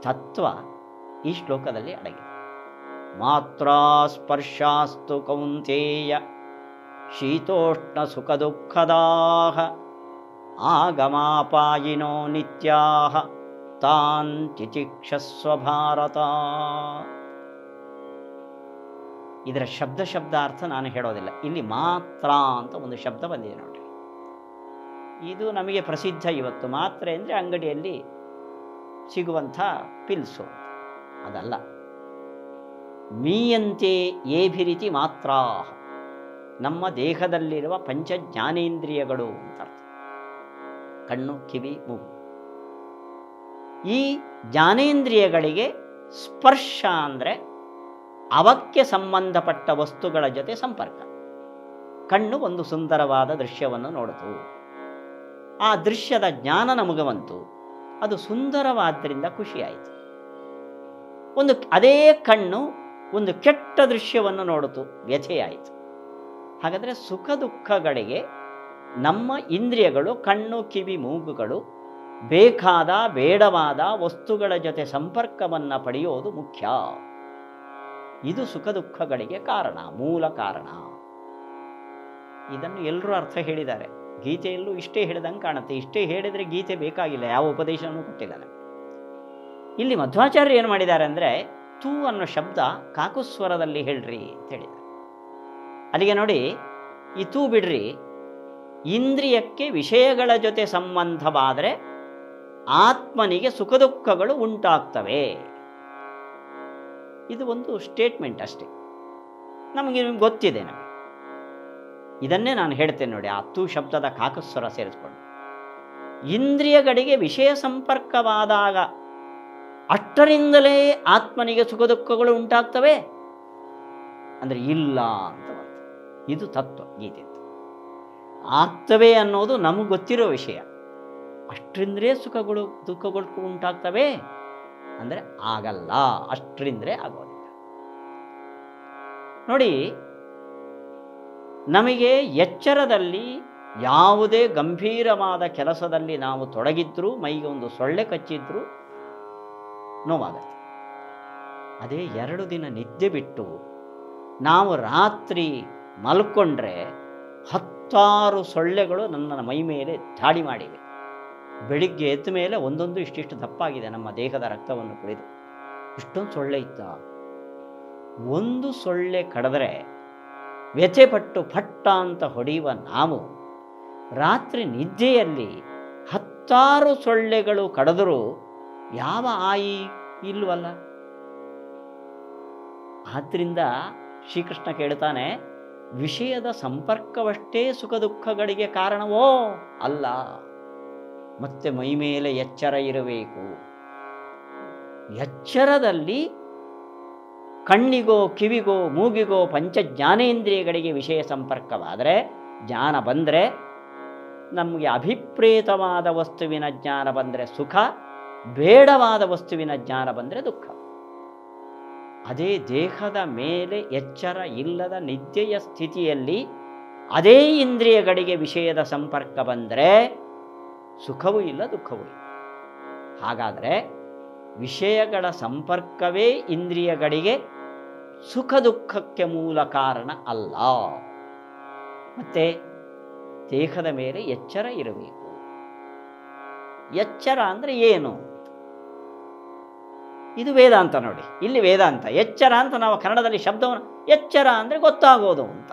ತತ್ವ ಈ ಶ್ಲೋಕದಲ್ಲಿ ಅಡಗಿದೆ. ಮಾತ್ರ ಸ್ಪರ್ಶಾಸ್ತು ಕೌಂತೇಯ ಶೀತೋಷ್ಣ ಸುಖ ದುಃಖದಾಹ ಆಗಮಾಪಾಯಿನೋ ನಿತ್ಯಾಹ ತಾನ್ ತಿತಿಕ್ಷಸ್ವ ಭಾರತ. ಇದರ ಶಬ್ದ ಅರ್ಥ ನಾನು ಹೇಳೋದಿಲ್ಲ. ಇಲ್ಲಿ ಮಾತ್ರ ಅಂತ ಒಂದು ಶಬ್ದ ಬಂದಿದೆ ಇದು ನಮಗೆ ಪ್ರಸಿದ್ಧ ಇವತ್ತು. ಮಾತ್ರ ಅಂದರೆ ಅಂಗಡಿಯಲ್ಲಿ ಸಿಗುವಂಥ ಪಿಲ್ಸು. ಅದಲ್ಲ. ಮೀಯಂತೆ ಏಭಿರಿತಿ ಮಾತ್ರ ನಮ್ಮ ದೇಹದಲ್ಲಿರುವ ಪಂಚ ಜ್ಞಾನೇಂದ್ರಿಯಗಳು ಅಂತ ಅರ್ಥ. ಕಣ್ಣು, ಕಿವಿ, ಮೂಗು. ಈ ಜ್ಞಾನೇಂದ್ರಿಯಗಳಿಗೆ ಸ್ಪರ್ಶ ಅಂದರೆ ಅವಕ್ಕೆ ಸಂಬಂಧಪಟ್ಟ ವಸ್ತುಗಳ ಜೊತೆ ಸಂಪರ್ಕ. ಕಣ್ಣು ಒಂದು ಸುಂದರವಾದ ದೃಶ್ಯವನ್ನು ನೋಡಿತು ಆ ದೃಶ್ಯದ ಜ್ಞಾನ ನಮಗೆ ಬಂತು. ಅದು ಸುಂದರವಾದ್ದರಿಂದ ಖುಷಿಯಾಯಿತು. ಒಂದು ಅದೇ ಕಣ್ಣು ಒಂದು ಕೆಟ್ಟ ದೃಶ್ಯವನ್ನು ನೋಡಿತು, ವ್ಯಥೆಯಾಯಿತು. ಹಾಗಾದರೆ ಸುಖ ದುಃಖಗಳಿಗೆ ನಮ್ಮ ಇಂದ್ರಿಯಗಳು, ಕಣ್ಣು, ಕಿವಿ, ಮೂಗುಗಳು ಬೇಕಾದ, ಬೇಡವಾದ ವಸ್ತುಗಳ ಜೊತೆ ಸಂಪರ್ಕವನ್ನು ಪಡೆಯೋದು ಮುಖ್ಯ. ಇದು ಸುಖ ದುಃಖಗಳಿಗೆ ಕಾರಣ, ಮೂಲ ಕಾರಣ. ಇದನ್ನು ಎಲ್ಲರೂ ಅರ್ಥ ಹೇಳಿದ್ದಾರೆ. ಗೀತೆಯಲ್ಲೂ ಇಷ್ಟೇ ಹೇಳಿದಂಗೆ ಕಾಣುತ್ತೆ. ಇಷ್ಟೇ ಹೇಳಿದರೆ ಗೀತೆ ಬೇಕಾಗಿಲ್ಲ. ಯಾವ ಉಪದೇಶನೂ ಕೊಟ್ಟಿಲ್ಲ ಇಲ್ಲಿ ಮಧ್ವಾಚಾರ್ಯ ಏನು ಮಾಡಿದ್ದಾರೆ ಅಂದರೆ, ತೂ ಅನ್ನೋ ಶಬ್ದ ಕಾಕುಸ್ವರದಲ್ಲಿ ಹೇಳ್ರಿ ಅಂತ ಹೇಳಿದ್ದಾರೆ. ಅಲ್ಲಿಗೆ ನೋಡಿ, ಈ ತೂ ಬಿಡ್ರಿ. ಇಂದ್ರಿಯಕ್ಕೆ ವಿಷಯಗಳ ಜೊತೆ ಸಂಬಂಧವಾದರೆ ಆತ್ಮನಿಗೆ ಸುಖ ದುಃಖಗಳು ಉಂಟಾಗ್ತವೆ. ಇದು ಒಂದು ಸ್ಟೇಟ್ಮೆಂಟ್ ಅಷ್ಟೇ. ನಮಗೆ ನಿಮ್ಗೆ ಗೊತ್ತಿದೆ ನಮಗೆ. ಇದನ್ನೇ ನಾನು ಹೇಳ್ತೇನೆ ನೋಡಿ, ಆ ತು ಶಬ್ದದ ಕಾಕಸ್ವರ ಸೇರಿಸ್ಕೊಂಡು. ಇಂದ್ರಿಯಗಳಿಗೆ ವಿಷಯ ಸಂಪರ್ಕವಾದಾಗ ಅಷ್ಟರಿಂದಲೇ ಆತ್ಮನಿಗೆ ಸುಖ ದುಃಖಗಳು ಉಂಟಾಗ್ತವೆ. ಅಂದರೆ ಇಲ್ಲ ಅಂತ ಇದು ತತ್ವ, ಗೀತೆ ಆಗ್ತವೆ ಅನ್ನೋದು ನಮಗೆ ಗೊತ್ತಿರೋ ವಿಷಯ. ಅಷ್ಟರಿಂದಲೇ ಸುಖಗಳು, ದುಃಖಗಳು ಉಂಟಾಗ್ತವೆ. ಅಂದರೆ ಆಗಲ್ಲ ಅಷ್ಟರಿಂದಲೇ ಆಗೋದಿಲ್ಲ. ನೋಡಿ ನಮಗೆ ಎಚ್ಚರದಲ್ಲಿ, ಯಾವುದೇ ಗಂಭೀರವಾದ ಕೆಲಸದಲ್ಲಿ ನಾವು ತೊಡಗಿದ್ರೂ, ಮೈಗೆ ಒಂದು ಸೊಳ್ಳೆ ಕಚ್ಚಿದ್ರೂ ನೋವಾಗತ್ತೆ. ಅದೇ ಎರಡು ದಿನ ನಿದ್ದೆ ಬಿಟ್ಟು ನಾವು ರಾತ್ರಿ ಮಲ್ಕೊಂಡ್ರೆ ಹತ್ತಾರು ಸೊಳ್ಳೆಗಳು ನನ್ನ ಮೈ ಮೇಲೆ ದಾಳಿ ಮಾಡಿವೆ. ಬೆಳಿಗ್ಗೆ ಎದ್ದ ಮೇಲೆ ಒಂದೊಂದು ಇಷ್ಟಿಷ್ಟು ದಪ್ಪಾಗಿದೆ ನಮ್ಮ ದೇಹದ ರಕ್ತವನ್ನು ಕುಡಿದು. ಇಷ್ಟೊಂದು ಸೊಳ್ಳೆ ಇತ್ತ? ಒಂದು ಸೊಳ್ಳೆ ಕಡಿದ್ರೆ ವ್ಯಥೆಪಟ್ಟು ಫಟ್ಟ ಅಂತ ಹೊಡೆಯುವ ನಾವು ರಾತ್ರಿ ನಿದ್ದೆಯಲ್ಲಿ ಹತ್ತಾರು ಸೊಳ್ಳೆಗಳು ಕಡದರೂ ಯಾವ ಆಯಿ ಇಲ್ವಲ್ಲ? ಆದ್ದರಿಂದ ಶ್ರೀಕೃಷ್ಣ ಕೇಳ್ತಾನೆ, ವಿಷಯದ ಸಂಪರ್ಕವಷ್ಟೇ ಸುಖ ದುಃಖಗಳಿಗೆ ಕಾರಣವೋ? ಅಲ್ಲ. ಮತ್ತೆ ಮೈ ಮೇಲೆ ಎಚ್ಚರ ಇರಬೇಕು. ಎಚ್ಚರದಲ್ಲಿ ಕಣ್ಣಿಗೋ, ಕಿವಿಗೋ, ಮೂಗಿಗೋ ಪಂಚ ಜ್ಞಾನೇಂದ್ರಿಯಗಳಿಗೆ ವಿಷಯ ಸಂಪರ್ಕವಾದರೆ ಜ್ಞಾನ ಬಂದರೆ ನಮಗೆ ಅಭಿಪ್ರೇತವಾದ ವಸ್ತುವಿನ ಜ್ಞಾನ ಬಂದರೆ ಸುಖ, ಬೇಡವಾದ ವಸ್ತುವಿನ ಜ್ಞಾನ ಬಂದರೆ ದುಃಖ. ಅದೇ ದೇಹದ ಮೇಲೆ ಎಚ್ಚರ ಇಲ್ಲದ ನಿದ್ದೆಯ ಸ್ಥಿತಿಯಲ್ಲಿ ಅದೇ ಇಂದ್ರಿಯಗಳಿಗೆ ವಿಷಯದ ಸಂಪರ್ಕ ಬಂದರೆ ಸುಖವೂ ಇಲ್ಲ, ದುಃಖವೂ ಇಲ್ಲ. ಹಾಗಾದರೆ ವಿಷಯಗಳ ಸಂಪರ್ಕವೇ ಇಂದ್ರಿಯಗಳಿಗೆ ಸುಖ ದುಃಖಕ್ಕೆ ಮೂಲ ಕಾರಣ ಅಲ್ಲ. ಮತ್ತೆ ದೇಹದ ಮೇಲೆ ಎಚ್ಚರ ಇರಬೇಕು. ಎಚ್ಚರ ಅಂದರೆ ಏನು? ಇದು ವೇದಾಂತ ನೋಡಿ. ಇಲ್ಲಿ ವೇದಾಂತ, ಎಚ್ಚರ ಅಂತ ನಾವು ಕನ್ನಡದಲ್ಲಿ ಶಬ್ದವನ್ನು, ಎಚ್ಚರ ಅಂದರೆ ಗೊತ್ತಾಗೋದು ಅಂತ.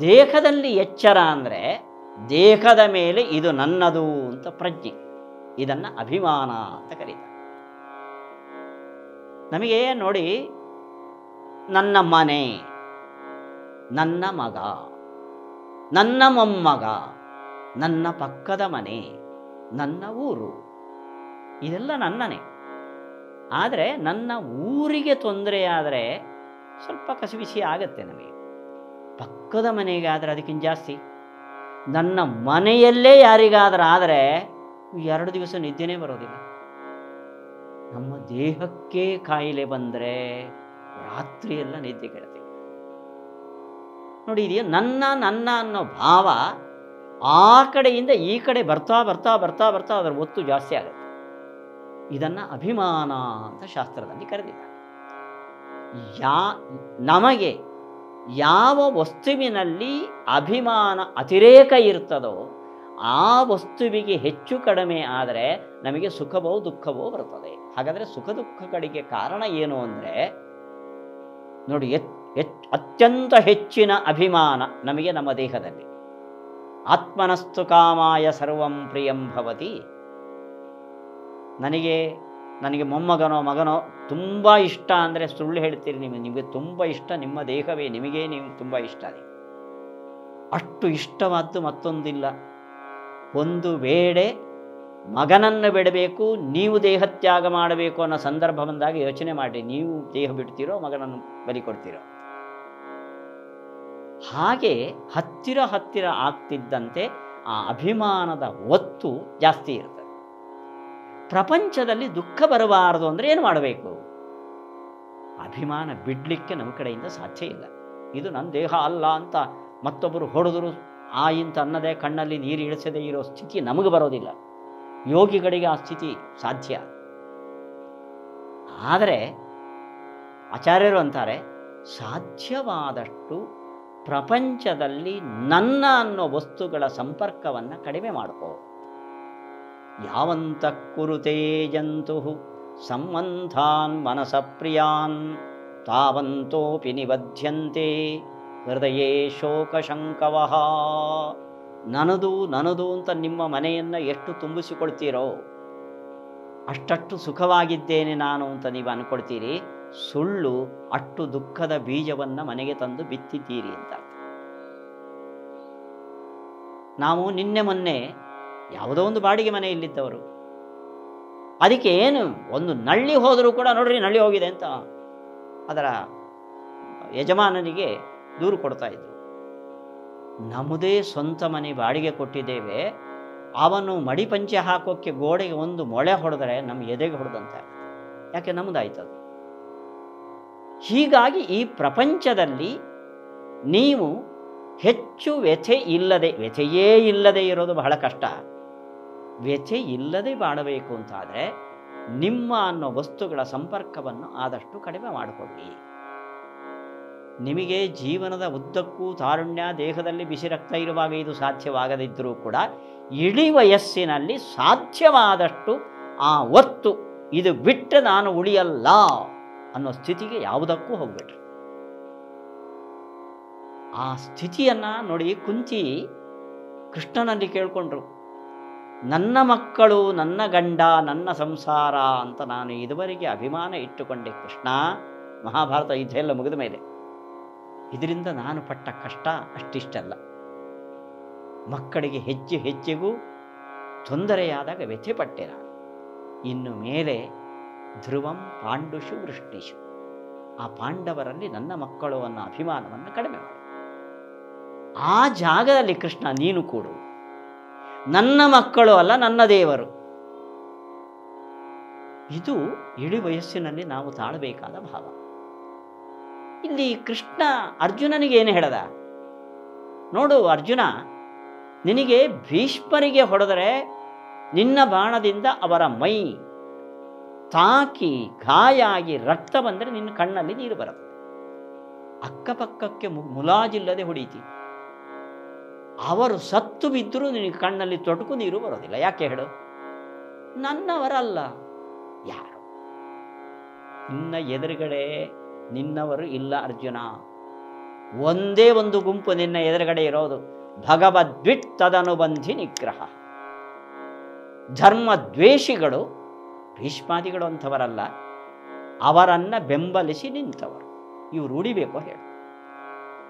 ದೇಹದಲ್ಲಿ ಎಚ್ಚರ ಅಂದರೆ ದೇಹದ ಮೇಲೆ ಇದು ನನ್ನದು ಅಂತ ಪ್ರಜ್ಞೆ. ಇದನ್ನು ಅಭಿಮಾನ ಅಂತ ಕರೀತಾರೆ. ನಮಗೆ ನೋಡಿ ನನ್ನ ಮನೆ, ನನ್ನ ಮಗ, ನನ್ನ ಮೊಮ್ಮಗ, ನನ್ನ ಪಕ್ಕದ ಮನೆ, ನನ್ನ ಊರು, ಇದೆಲ್ಲ ನನ್ನನೇ. ಆದರೆ ನನ್ನ ಊರಿಗೆ ತೊಂದರೆಯಾದರೆ ಸ್ವಲ್ಪ ಕಸಿವಿಸಿ ಆಗತ್ತೆ ನಮಗೆ. ಪಕ್ಕದ ಮನೆಗೆ ಆದರೆ ಅದಕ್ಕಿಂತ ಜಾಸ್ತಿ. ನನ್ನ ಮನೆಯಲ್ಲೇ ಯಾರಿಗಾದರೂ ಆದರೆ ಎರಡು ದಿವಸ ನಿದ್ದೆನೇ ಬರೋದಿಲ್ಲ. ನಮ್ಮ ದೇಹಕ್ಕೆ ಕಾಯಿಲೆ ಬಂದರೆ ರಾತ್ರಿಯೆಲ್ಲ ನಿದ್ದೆ ಕೆಡ್ತೀವಿ ನೋಡಿ, ಇದೆಯಾ ನನ್ನ ನನ್ನ ಅನ್ನೋ ಭಾವ ಆ ಕಡೆಯಿಂದ ಈ ಕಡೆ ಬರ್ತಾ ಬರ್ತಾ ಬರ್ತಾ ಬರ್ತಾ ಅದರ ಒತ್ತು ಜಾಸ್ತಿ ಆಗುತ್ತೆ. ಇದನ್ನು ಅಭಿಮಾನ ಅಂತ ಶಾಸ್ತ್ರದಲ್ಲಿ ಕರೆದಿದ್ದಾರೆ. ಯಾ, ನಮಗೆ ಯಾವ ವಸ್ತುವಿನಲ್ಲಿ ಅಭಿಮಾನ ಅತಿರೇಕ ಇರ್ತದೋ ಆ ವಸ್ತುವಿಗೆ ಹೆಚ್ಚು ಕಡಿಮೆ ಆದರೆ ನಮಗೆ ಸುಖವೋ, ದುಃಖವೋ ಬರ್ತದೆ ಹಾಗಾದರೆ ಸುಖ, ದುಃಖಗಳಿಗೆ ಕಾರಣ ಏನು ಅಂದರೆ ನೋಡಿ ಅತ್ಯಂತ ಹೆಚ್ಚಿನ ಅಭಿಮಾನ ನಮಗೆ ನಮ್ಮ ದೇಹದಲ್ಲಿ. ಆತ್ಮನಸ್ತು ಕಾಮಾಯ ಸರ್ವಂ ಪ್ರಿಯಂ ಭವತಿ. ನನಗೆ ನನಗೆ ಮೊಮ್ಮಗನೋ ಮಗನೋ ತುಂಬ ಇಷ್ಟ ಅಂದರೆ ಸುಳ್ಳು ಹೇಳ್ತೀರಿ ನಿಮಗೆ ನಿಮಗೆ ತುಂಬ ಇಷ್ಟ, ನಿಮ್ಮ ದೇಹವೇ ನಿಮಗೇ ನೀವು ತುಂಬ ಇಷ್ಟ ರೀ ಅಷ್ಟು ಇಷ್ಟವಾದ್ದು ಮತ್ತೊಂದಿಲ್ಲ. ಒಂದು ವೇಳೆ ಮಗನನ್ನು ಬಿಡಬೇಕು, ನೀವು ದೇಹತ್ಯಾಗ ಮಾಡಬೇಕು ಅನ್ನೋ ಸಂದರ್ಭ ಬಂದಾಗ ಯೋಚನೆ ಮಾಡಿ, ನೀವು ದೇಹ ಬಿಡ್ತೀರೋ, ಮಗನನ್ನು ಬಲಿ ಕೊಡ್ತೀರೋ ಹಾಗೆ ಹತ್ತಿರ ಹತ್ತಿರ ಆಗ್ತಿದ್ದಂತೆ ಆ ಅಭಿಮಾನದ ಒತ್ತು ಜಾಸ್ತಿ ಇರ್ತದೆ. ಪ್ರಪಂಚದಲ್ಲಿ ದುಃಖ ಬರಬಾರದು ಅಂದರೆ ಏನು ಮಾಡಬೇಕು? ಅಭಿಮಾನ ಬಿಡಲಿಕ್ಕೆ ನಮ್ಮ ಕಡೆಯಿಂದ ಸಾಧ್ಯ ಇಲ್ಲ. ಇದು ನನ್ನ ದೇಹ ಅಲ್ಲ ಅಂತ ಮತ್ತೊಬ್ಬರು ಹೊಡೆದ್ರು, ಆ ಇಂತ ಅನ್ನದೇ ಕಣ್ಣಲ್ಲಿ ನೀರು ಇಳಿಸದೇ ಇರೋ ಸ್ಥಿತಿ ನಮಗೆ ಬರೋದಿಲ್ಲ. ಯೋಗಿಗಳಿಗೆ ಆ ಸ್ಥಿತಿ ಸಾಧ್ಯ. ಆದರೆ ಆಚಾರ್ಯರು ಅಂತಾರೆ, ಸಾಧ್ಯವಾದಷ್ಟು ಪ್ರಪಂಚದಲ್ಲಿ ನನ್ನ ಅನ್ನೋ ವಸ್ತುಗಳ ಸಂಪರ್ಕವನ್ನು ಕಡಿಮೆ ಮಾಡಿಕೋ. ಯಾವಂತ ಕುರುತೇ ಜಂತು, ಸಂಬಂಧಾನ್ ಮನಸ ಪ್ರಿಯಾನ್, ತಾವಂತೋಪಿ ನಿಬಧ್ಯಂತೆ, ಹೃದಯೇ ಶೋಕಶಂಕವಃ. ನನದು ನನದು ಅಂತ ನಿಮ್ಮ ಮನೆಯನ್ನು ಎಷ್ಟು ತುಂಬಿಸಿಕೊಳ್ತೀರೋ ಅಷ್ಟಷ್ಟು ಸುಖವಾಗಿದ್ದೇನೆ ನಾನು ಅಂತ ನೀವು ಅನ್ಕೊಳ್ತೀರಿ. ಸುಳ್ಳು ಅಷ್ಟು ದುಃಖದ ಬೀಜವನ್ನು ಮನೆಗೆ ತಂದು ಬಿತ್ತಿದ್ದೀರಿ ಅಂತ ನಾವು ನಿನ್ನೆ ಮೊನ್ನೆ ಯಾವುದೋ ಒಂದು ಬಾಡಿಗೆ ಮನೆಯಲ್ಲಿದ್ದವರು ಅದಕ್ಕೆ ಏನು ಒಂದು ನಳ್ಳಿ ಹೋದರೂ ಕೂಡ ನೋಡ್ರಿ ನಳ್ಳಿ ಹೋಗಿದೆ ಅಂತ ಅದರ ಯಜಮಾನನಿಗೆ ದೂರು ಕೊಡ್ತಾ ಇದ್ರು. ನಮ್ಮದೇ ಸ್ವಂತ ಮನೆ ಬಾಡಿಗೆ ಕೊಟ್ಟಿದ್ದೇವೆ. ಅವನು ಮಡಿಪಂಚೆ ಹಾಕೋಕ್ಕೆ ಗೋಡೆಗೆ ಒಂದು ಮೊಳೆ ಹೊಡೆದ್ರೆ ನಮ್ಮ ಎದೆಗೆ ಹೊಡೆದಂತೆ. ಯಾಕೆ ನಮ್ಮದಾಯ್ತದು ಹೀಗಾಗಿ ಈ ಪ್ರಪಂಚದಲ್ಲಿ ನೀವು ಹೆಚ್ಚು ವ್ಯಥೆ ಇಲ್ಲದೆ, ವ್ಯಥೆಯೇ ಇಲ್ಲದೆ ಇರೋದು ಬಹಳ ಕಷ್ಟ. ವ್ಯಥೆ ಇಲ್ಲದೆ ಮಾಡಬೇಕು ಅಂತಾದರೆ ನಿಮ್ಮ ಅನ್ನೋ ವಸ್ತುಗಳ ಸಂಪರ್ಕವನ್ನು ಆದಷ್ಟು ಕಡಿಮೆ ಮಾಡಿಕೊಳ್ಳಿ. ನಿಮಗೆ ಜೀವನದ ಉದ್ದಕ್ಕೂ ತಾರುಣ್ಯ ದೇಹದಲ್ಲಿ ಬಿಸಿ ರಕ್ತ ಇರುವಾಗ ಇದು ಸಾಧ್ಯವಾಗದಿದ್ದರೂ ಕೂಡ ಇಳಿ ವಯಸ್ಸಿನಲ್ಲಿ ಸಾಧ್ಯವಾದಷ್ಟು ಆ ಒತ್ತು ಇದು ಬಿಟ್ಟು ನಾನು ಉಳಿಯಲ್ಲ ಅನ್ನೋ ಸ್ಥಿತಿಗೆ ಯಾವುದಕ್ಕೂ ಹೋಗ್ಬಿಟ್ರಿ ಆ ಸ್ಥಿತಿಯನ್ನು ನೋಡಿ ಕುಂತಿ ಕೃಷ್ಣನಲ್ಲಿ ಕೇಳಿಕೊಂಡ್ರು, ನನ್ನ ಮಕ್ಕಳು, ನನ್ನ ಗಂಡ, ನನ್ನ ಸಂಸಾರ ಅಂತ ನಾನು ಇದುವರೆಗೆ ಅಭಿಮಾನ ಇಟ್ಟುಕೊಂಡೆ ಕೃಷ್ಣ. ಮಹಾಭಾರತ ಯುದ್ಧ ಎಲ್ಲ ಮುಗಿದ ಮೇಲೆ. ಇದರಿಂದ ನಾನು ಪಟ್ಟ ಕಷ್ಟ ಅಷ್ಟಿಷ್ಟಲ್ಲ. ಮಕ್ಕಳಿಗೆ ಹೆಜ್ಜೆ ಹೆಜ್ಜೆಗೂ ತೊಂದರೆಯಾದಾಗ ವ್ಯಥೆ ಪಟ್ಟೆ ನಾನು. ಇನ್ನು ಮೇಲೆ ಧ್ರುವಂ ಪಾಂಡುಷು ವೃಷ್ಣಿಷು ಆ ಪಾಂಡವರಲ್ಲಿ ನನ್ನ ಮಕ್ಕಳು ಅನ್ನೋ ಅಭಿಮಾನವನ್ನು ಕಡಿಮೆ ಮಾಡು. ಆ ಜಾಗದಲ್ಲಿ ಕೃಷ್ಣ ನೀನು ಕೂಡು. ನನ್ನ ಮಕ್ಕಳು ಅಲ್ಲ, ನನ್ನ ದೇವರು. ಇದು ಇಳಿ ವಯಸ್ಸಿನಲ್ಲಿ ನಾವು ತಾಳಬೇಕಾದ ಭಾವ. ಇಲ್ಲಿ ಕೃಷ್ಣ ಅರ್ಜುನನಿಗೆ ಏನು ಹೇಳದ? ನೋಡು ಅರ್ಜುನ, ನಿನಗೆ ಭೀಷ್ಮರಿಗೆ ಹೊಡೆದರೆ ನಿನ್ನ ಬಾಣದಿಂದ ಅವರ ಮೈ ತಾಕಿ ಗಾಯಾಗಿ ರಕ್ತ ಬಂದರೆ ನಿನ್ನ ಕಣ್ಣಲ್ಲಿ ನೀರು ಬರುತ್ತೆ. ಅಕ್ಕಪಕ್ಕಕ್ಕೆ ಮುಲಾಜಿಲ್ಲದೆ ಹೊಡೀತಿ. ಅವರು ಸತ್ತು ಬಿದ್ದರೂ ನಿನಗೆ ಕಣ್ಣಲ್ಲಿ ತೊಟಕು ನೀರು ಬರೋದಿಲ್ಲ. ಯಾಕೆ ಹೇಳು? ನನ್ನವರಲ್ಲ. ಯಾರು? ನಿನ್ನ ಎದುರುಗಡೆ ನಿನ್ನವರು ಇಲ್ಲ ಅರ್ಜುನ. ಒಂದೇ ಒಂದು ಗುಂಪು ನಿನ್ನ ಎದುರುಗಡೆ ಇರೋದು. ಭಗವದ್ವಿಟ್ ತದನುಬಂಧಿ ನಿಗ್ರಹ. ಧರ್ಮ ದ್ವೇಷಿಗಳು ಭೀಷ್ಮಾದಿಗಳು ಅಂಥವರಲ್ಲ. ಅವರನ್ನು ಬೆಂಬಲಿಸಿ ನಿಂತವರು. ಇವರು ಉಳಿಬೇಕು ಹೇಳು.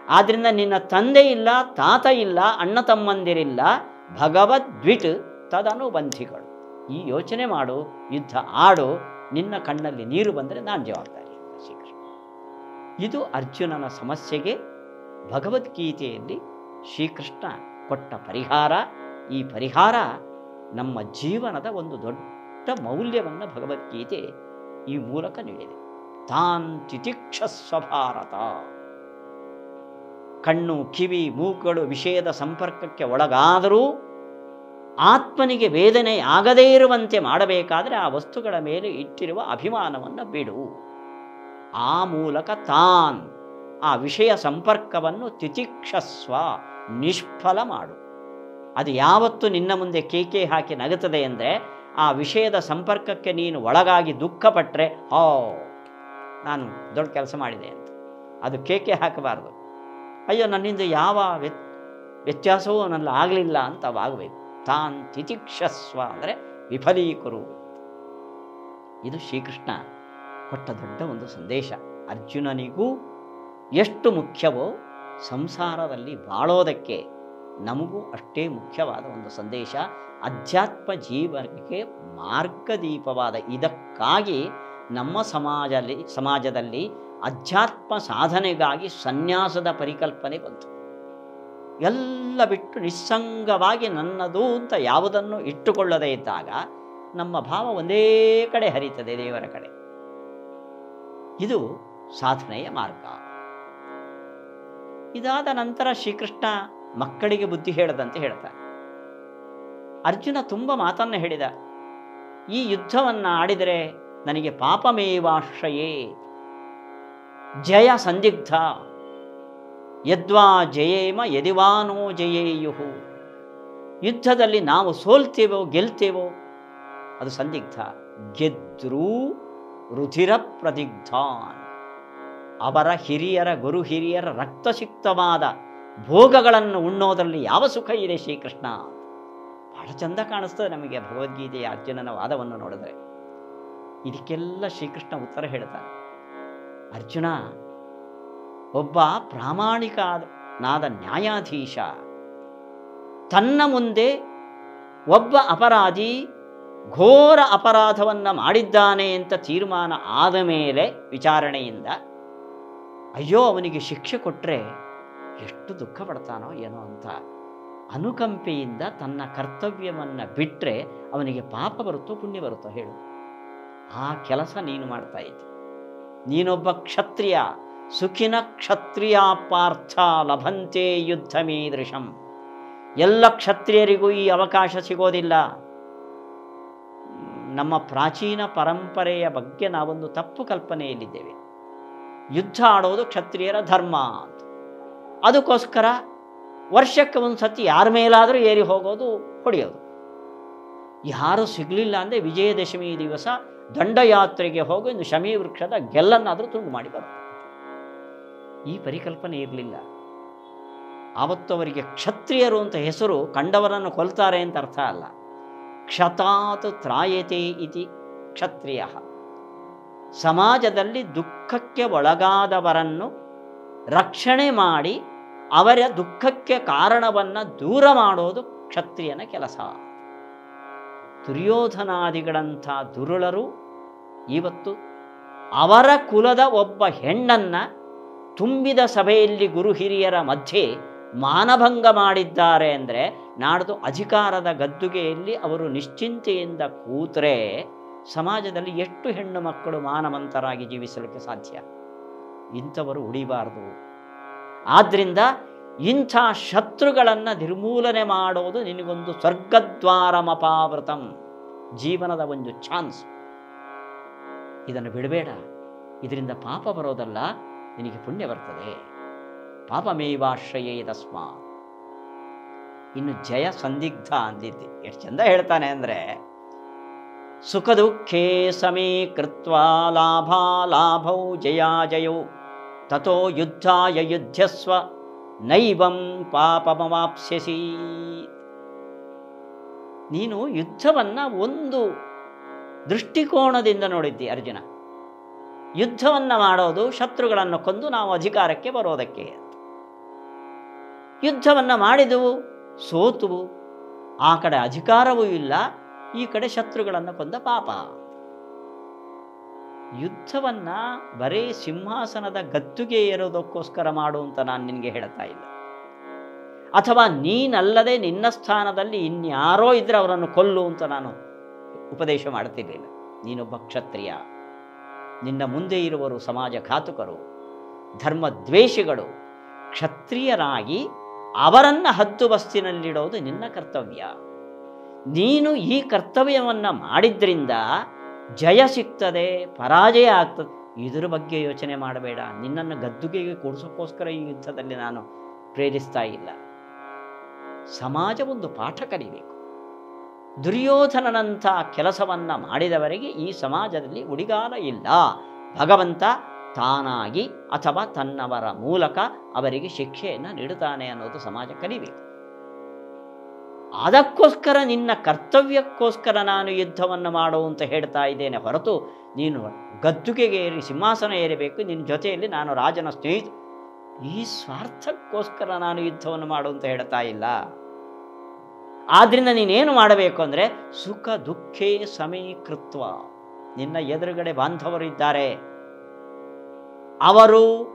ಆದ್ರಿಂದ ನಿನ್ನ ತಂದೆ ಇಲ್ಲ, ತಾತ ಇಲ್ಲ, ಅಣ್ಣ ತಮ್ಮಂದಿರಿಲ್ಲ ಭಗವದ್ವಿಟ್ ತದನುಬಂಧಿಗಳು ಈ ಯೋಚನೆ ಮಾಡು, ಯುದ್ಧ ಆಡು, ನಿನ್ನ ಕಣ್ಣಲ್ಲಿ ನೀರು ಬಂದರೆ ನಾನು ಜವಾಬ್ದಾರಿ ಇದು ಅರ್ಜುನನ ಸಮಸ್ಯೆಗೆ ಭಗವದ್ಗೀತೆಯಲ್ಲಿ ಶ್ರೀಕೃಷ್ಣ ಕೊಟ್ಟ ಪರಿಹಾರ. ಈ ಪರಿಹಾರ ನಮ್ಮ ಜೀವನದ ಒಂದು ದೊಡ್ಡ ಮೌಲ್ಯವನ್ನು ಭಗವದ್ಗೀತೆ ಈ ಮೂಲಕ ನೀಡಿದೆ. ತಾನ್ ತಿತಿಕ್ಷಸ್ವ ಸ್ವಭಾರತ ಕಣ್ಣು, ಕಿವಿ, ಮೂಗುಗಳು ವಿಷಯದ ಸಂಪರ್ಕಕ್ಕೆ ಒಳಗಾದರೂ ಆತ್ಮನಿಗೆ ವೇದನೆ ಆಗದೇ ಇರುವಂತೆ ಮಾಡಬೇಕಾದರೆ ಆ ವಸ್ತುಗಳ ಮೇಲೆ ಇಟ್ಟಿರುವ ಅಭಿಮಾನವನ್ನು ಬಿಡು. ಆ ಮೂಲಕ ತಾನ್ ಆ ವಿಷಯ ಸಂಪರ್ಕವನ್ನು ತಿತಿಕ್ಷಸ್ವ ನಿಷ್ಫಲ ಮಾಡು. ಅದು ಯಾವತ್ತು ನಿನ್ನ ಮುಂದೆ ಕೇಕೆ ಹಾಕಿ ನಗುತ್ತದೆ ಅಂದರೆ ಆ ವಿಷಯದ ಸಂಪರ್ಕಕ್ಕೆ ನೀನು ಒಳಗಾಗಿ ದುಃಖಪಟ್ಟರೆ ಹೋ, ನಾನು ದೊಡ್ಡ ಕೆಲಸ ಮಾಡಿದೆ ಅಂತ. ಅದು ಕೇಕೆ ಹಾಕಬಾರ್ದು. ಅಯ್ಯೋ, ನನ್ನಿಂದ ಯಾವ ವ್ಯತ್, ವ್ಯತ್ಯಾಸವೂ ನನ್ನಲ್ಲಿ ಆಗಲಿಲ್ಲ ಅಂತ ಅವಾಗಬೇಕು ತಾನ್ ತಿತಿಕ್ಷಸ್ವ ಅಂದರೆ ವಿಫಲೀಕರು ಇದು ಶ್ರೀಕೃಷ್ಣ ಕೊಟ್ಟ ದೊಡ್ಡ ಒಂದು ಸಂದೇಶ. ಅರ್ಜುನನಿಗೂ ಎಷ್ಟು ಮುಖ್ಯವೋ ಸಂಸಾರದಲ್ಲಿ ಬಾಳೋದಕ್ಕೆ ನಮಗೂ ಅಷ್ಟೇ ಮುಖ್ಯವಾದ ಒಂದು ಸಂದೇಶ. ಅಧ್ಯಾತ್ಮ ಜೀವನಕ್ಕೆ ಮಾರ್ಗದೀಪವಾದ ಇದಕ್ಕಾಗಿ ನಮ್ಮ ಸಮಾಜದಲ್ಲಿ ಸಮಾಜದಲ್ಲಿ ಅಧ್ಯಾತ್ಮ ಸಾಧನೆಗಾಗಿ ಸನ್ಯಾಸದ ಪರಿಕಲ್ಪನೆ ಬಂತು. ಎಲ್ಲ ಬಿಟ್ಟು ನಿಸ್ಸಂಗವಾಗಿ ನನ್ನದು ಅಂತ ಯಾವುದನ್ನು ಇಟ್ಟುಕೊಳ್ಳದೇ ಇದ್ದಾಗ ನಮ್ಮ ಭಾವ ಒಂದೇ ಕಡೆ ಹರಿತದೆ ದೇವರ ಕಡೆ. ಇದು ಸಾಧನೆಯ ಮಾರ್ಗ. ಇದಾದ ನಂತರ ಶ್ರೀಕೃಷ್ಣ ಮಕ್ಕಳಿಗೆ ಬುದ್ಧಿ ಹೇಳದಂತೆ ಹೇಳ್ತಾನೆ. ಅರ್ಜುನ ತುಂಬ ಮಾತನ್ನು ಹೇಳಿದ. ಈ ಯುದ್ಧವನ್ನು ಆಡಿದರೆ ನನಗೆ ಪಾಪಮೇವಾಶ್ರಯೇ. ಜಯ ಸಂದಿಗ್ಧ. ಯದ್ವಾ ಜಯೇಮ ಯದಿವಾನೋ ಜಯೇಯುಹು. ಯುದ್ಧದಲ್ಲಿ ನಾವು ಸೋಲ್ತೇವೋ ಗೆಲ್ತೇವೋ ಅದು ಸಂದಿಗ್ಧ. ಗೆದ್ರೂ ರುಧಿರ ಪ್ರದಿಗ್ಧಾನ್ ಅವರ ಹಿರಿಯರ ಗುರು ಹಿರಿಯರ ರಕ್ತಸಿಕ್ತವಾದ ಭೋಗಗಳನ್ನು ಉಣ್ಣೋದರಲ್ಲಿ ಯಾವ ಸುಖ ಇದೆ ಶ್ರೀಕೃಷ್ಣ? ಬಹಳ ಚಂದ ಕಾಣಿಸ್ತದೆ ನಮಗೆ ಭಗವದ್ಗೀತೆಯ ಅರ್ಜುನನ ವಾದವನ್ನು ನೋಡಿದ್ರೆ. ಇದಕ್ಕೆಲ್ಲ ಶ್ರೀಕೃಷ್ಣ ಉತ್ತರ ಹೇಳ್ತಾನೆ ಅರ್ಜುನ, ಒಬ್ಬ ಪ್ರಾಮಾಣಿಕನಾದ ನ್ಯಾಯಾಧೀಶ, ತನ್ನ ಮುಂದೆ ಒಬ್ಬ ಅಪರಾಧಿ ಘೋರ ಅಪರಾಧವನ್ನು ಮಾಡಿದ್ದಾನೆ ಅಂತ ತೀರ್ಮಾನ ಆದ ಮೇಲೆ ವಿಚಾರಣೆಯಿಂದ, ಅಯ್ಯೋ ಅವನಿಗೆ ಶಿಕ್ಷೆ ಕೊಟ್ಟರೆ ಎಷ್ಟು ದುಃಖ ಪಡ್ತಾನೋ ಏನೋ ಅಂತ ಅನುಕಂಪೆಯಿಂದ ತನ್ನ ಕರ್ತವ್ಯವನ್ನು ಬಿಟ್ಟರೆ ಅವನಿಗೆ ಪಾಪ ಬರುತ್ತೋ ಪುಣ್ಯ ಬರುತ್ತೋ ಹೇಳು. ಆ ಕೆಲಸ ನೀನು ಮಾಡ್ತಾ ಇದ್ದಿ. ನೀನೊಬ್ಬ ಕ್ಷತ್ರಿಯ, ಸುಖಿನ ಕ್ಷತ್ರಿಯ ಪಾರ್ಥ ಲಭಂತೆ ಯುದ್ಧ ಮೀದೃಶಂ ಎಲ್ಲ ಕ್ಷತ್ರಿಯರಿಗೂ ಈ ಅವಕಾಶ ಸಿಗೋದಿಲ್ಲ. ನಮ್ಮ ಪ್ರಾಚೀನ ಪರಂಪರೆಯ ಬಗ್ಗೆ ನಾವೊಂದು ತಪ್ಪು ಕಲ್ಪನೆಯಲ್ಲಿದ್ದೇವೆ. ಯುದ್ಧ ಆಡೋದು ಕ್ಷತ್ರಿಯರ ಧರ್ಮ ಅಂತ. ಅದಕ್ಕೋಸ್ಕರ ವರ್ಷಕ್ಕೆ ಒಂದು ಸತಿ ಯಾರ ಮೇಲಾದರೂ ಏರಿ ಹೋಗೋದು ಹೊಡೆಯೋದು. ಯಾರು ಸಿಗಲಿಲ್ಲ ಅಂದರೆ ವಿಜಯದಶಮಿ ದಿವಸ ದಂಡಯಾತ್ರೆಗೆ ಹೋಗಿ ಒಂದು ಶಮಿ ವೃಕ್ಷದ ಗೆಲ್ಲನ್ನಾದರೂ ತುಂಡು ಮಾಡಿ ಬರುತ್ತೆ. ಈ ಪರಿಕಲ್ಪನೆ ಇರಲಿಲ್ಲ. ಆವತ್ತು ಅವರಿಗೆ ಕ್ಷತ್ರಿಯರು ಅಂತ ಹೆಸರು ಕಂಡವರನ್ನು ಕೊಲ್ತಾರೆ ಅಂತ ಅರ್ಥ ಅಲ್ಲ. ಕ್ಷತಾತ್ ತ್ರಾಯತೆ ಇತಿ ಕ್ಷತ್ರಿಯ. ಸಮಾಜದಲ್ಲಿ ದುಃಖಕ್ಕೆ ಒಳಗಾದವರನ್ನು ರಕ್ಷಣೆ ಮಾಡಿ ಅವರ ದುಃಖಕ್ಕೆ ಕಾರಣವನ್ನು ದೂರ ಮಾಡೋದು ಕ್ಷತ್ರಿಯನ ಕೆಲಸ. ದುರ್ಯೋಧನಾದಿಗಳಂಥ ದುರುಳರು ಇವತ್ತು ಅವರ ಕುಲದ ಒಬ್ಬ ಹೆಣ್ಣನ್ನು ತುಂಬಿದ ಸಭೆಯಲ್ಲಿ ಗುರು ಹಿರಿಯರ ಮಧ್ಯೆ ಮಾನಭಂಗ ಮಾಡಿದ್ದಾರೆ ಅಂದರೆ ನಾಡ್ದು ಅಧಿಕಾರದ ಗದ್ದುಗೆಯಲ್ಲಿ ಅವರು ನಿಶ್ಚಿಂತೆಯಿಂದ ಕೂತರೆ ಸಮಾಜದಲ್ಲಿ ಎಷ್ಟು ಹೆಣ್ಣು ಮಕ್ಕಳು ಮಾನವಂತರಾಗಿ ಜೀವಿಸಲಿಕ್ಕೆ ಸಾಧ್ಯ? ಇಂಥವರು ಉಳಿಬಾರ್ದು. ಆದ್ದರಿಂದ ಇಂಥ ಶತ್ರುಗಳನ್ನು ನಿರ್ಮೂಲನೆ ಮಾಡೋದು ನಿನಗೊಂದು ಸ್ವರ್ಗದ್ವಾರಮಪಾವೃತಂ ಜೀವನದ ಒಂದು ಚಾನ್ಸ್. ಇದನ್ನು ಬಿಡಬೇಡ. ಇದರಿಂದ ಪಾಪ ಬರೋದಲ್ಲ, ನಿನಗೆ ಪುಣ್ಯ ಬರ್ತದೆ. ಪಾಪಮೇವಾಶ್ರಯೇ ತಸ್ಮ ಇನ್ನು ಜಯ ಸಂದಿಗ್ಧ ಅಂದಿದ್ದೆ. ಎಷ್ಟು ಚಂದ ಹೇಳ್ತಾನೆ ಅಂದರೆ, ಸುಖ ದುಃಖೇ ಸಮೇ ಕೃತ್ವ ಲಾಭ ಲಾಭೌ ಜಯಾಜಯೌ ತಥೋ ಯುದ್ಧಾಯ ಯುದ್ಧಸ್ವ ನೈವಂ ಪಾಪಮವಾಪ್ಸ್ಯಸಿ. ನೀನು ಯುದ್ಧವನ್ನು ಒಂದು ದೃಷ್ಟಿಕೋನದಿಂದ ನೋಡಿದ್ದಿ ಅರ್ಜುನ. ಯುದ್ಧವನ್ನು ಮಾಡೋದು ಶತ್ರುಗಳನ್ನು ಕೊಂದು ನಾವು ಅಧಿಕಾರಕ್ಕೆ ಬರೋದಕ್ಕೆ. ಯುದ್ಧವನ್ನು ಮಾಡಿದವು, ಸೋತುವು. ಆ ಕಡೆ ಅಧಿಕಾರವೂ ಇಲ್ಲ, ಈ ಕಡೆ ಶತ್ರುಗಳನ್ನು ಕೊಂದ ಪಾಪ. ಯುದ್ಧವನ್ನು ಬರೀ ಸಿಂಹಾಸನದ ಗದ್ದುಗೆ ಏರೋದಕ್ಕೋಸ್ಕರ ಮಾಡು ಅಂತ ನಾನು ನಿನಗೆ ಹೇಳ್ತಾ ಇಲ್ಲ. ಅಥವಾ ನೀನಲ್ಲದೆ ನಿನ್ನ ಸ್ಥಾನದಲ್ಲಿ ಇನ್ಯಾರೋ ಇದ್ರೆ ಅವರನ್ನು ಕೊಲ್ಲು ಅಂತ ನಾನು ಉಪದೇಶ ಮಾಡ್ತಿರ್ಲಿಲ್ಲ. ನೀನೊಬ್ಬ ಕ್ಷತ್ರಿಯ. ನಿನ್ನ ಮುಂದೆ ಇರುವರು ಸಮಾಜ ಘಾತುಕರು, ಧರ್ಮದ್ವೇಷಿಗಳು. ಕ್ಷತ್ರಿಯರಾಗಿ ಅವರನ್ನು ಹತ್ತು ಬಸ್ತಿನಲ್ಲಿಡೋದು ನಿನ್ನ ಕರ್ತವ್ಯ. ನೀನು ಈ ಕರ್ತವ್ಯವನ್ನು ಮಾಡಿದ್ರಿಂದ ಜಯ ಸಿಗ್ತದೆ, ಪರಾಜಯ ಆಗ್ತದೆ. ಇದ್ರ ಬಗ್ಗೆ ಯೋಚನೆ ಮಾಡಬೇಡ. ನಿನ್ನನ್ನು ಗದ್ದುಗೆಗೆ ಕೂಡಿಸೋಕ್ಕೋಸ್ಕರ ಈ ಯುದ್ಧದಲ್ಲಿ ನಾನು ಪ್ರೇರಿಸ್ತಾ ಇಲ್ಲ. ಸಮಾಜ ಒಂದು ಪಾಠ ಕಲಿಬೇಕು. ದುರ್ಯೋಧನನಂಥ ಕೆಲಸವನ್ನು ಮಾಡಿದವರಿಗೆ ಈ ಸಮಾಜದಲ್ಲಿ ಉಡಿಗಾಲ ಇಲ್ಲ. ಭಗವಂತ ತಾನಾಗಿ ಅಥವಾ ತನ್ನವರ ಮೂಲಕ ಅವರಿಗೆ ಶಿಕ್ಷೆಯನ್ನು ನೀಡುತ್ತಾನೆ ಅನ್ನೋದು ಸಮಾಜ ಕಲಿಬೇಕು ಅದಕ್ಕೋಸ್ಕರ ನಿನ್ನ ಕರ್ತವ್ಯಕ್ಕೋಸ್ಕರ ನಾನು ಯುದ್ಧವನ್ನು ಮಾಡು ಅಂತ ಹೇಳ್ತಾ ಇದ್ದೇನೆ ಹೊರತು ನೀನು ಗದ್ದುಗೆಗೆ ಏರಿ ಸಿಂಹಾಸನ ಏರಬೇಕು, ನಿನ್ನ ಜೊತೆಯಲ್ಲಿ ನಾನು ರಾಜನ ಸ್ನೇಹಿತ ಈ ಸ್ವಾರ್ಥಕ್ಕೋಸ್ಕರ ನಾನು ಯುದ್ಧವನ್ನು ಮಾಡು ಅಂತ ಹೇಳ್ತಾ ಇಲ್ಲ. ಆದ್ರಿಂದ ನೀನೇನು ಮಾಡಬೇಕು ಅಂದರೆ ಸುಖ, ದುಃಖೇ ಸಮೀಕೃತ್ವ. ನಿನ್ನ ಎದುರುಗಡೆ ಬಾಂಧವರಿದ್ದಾರೆ ಅವರು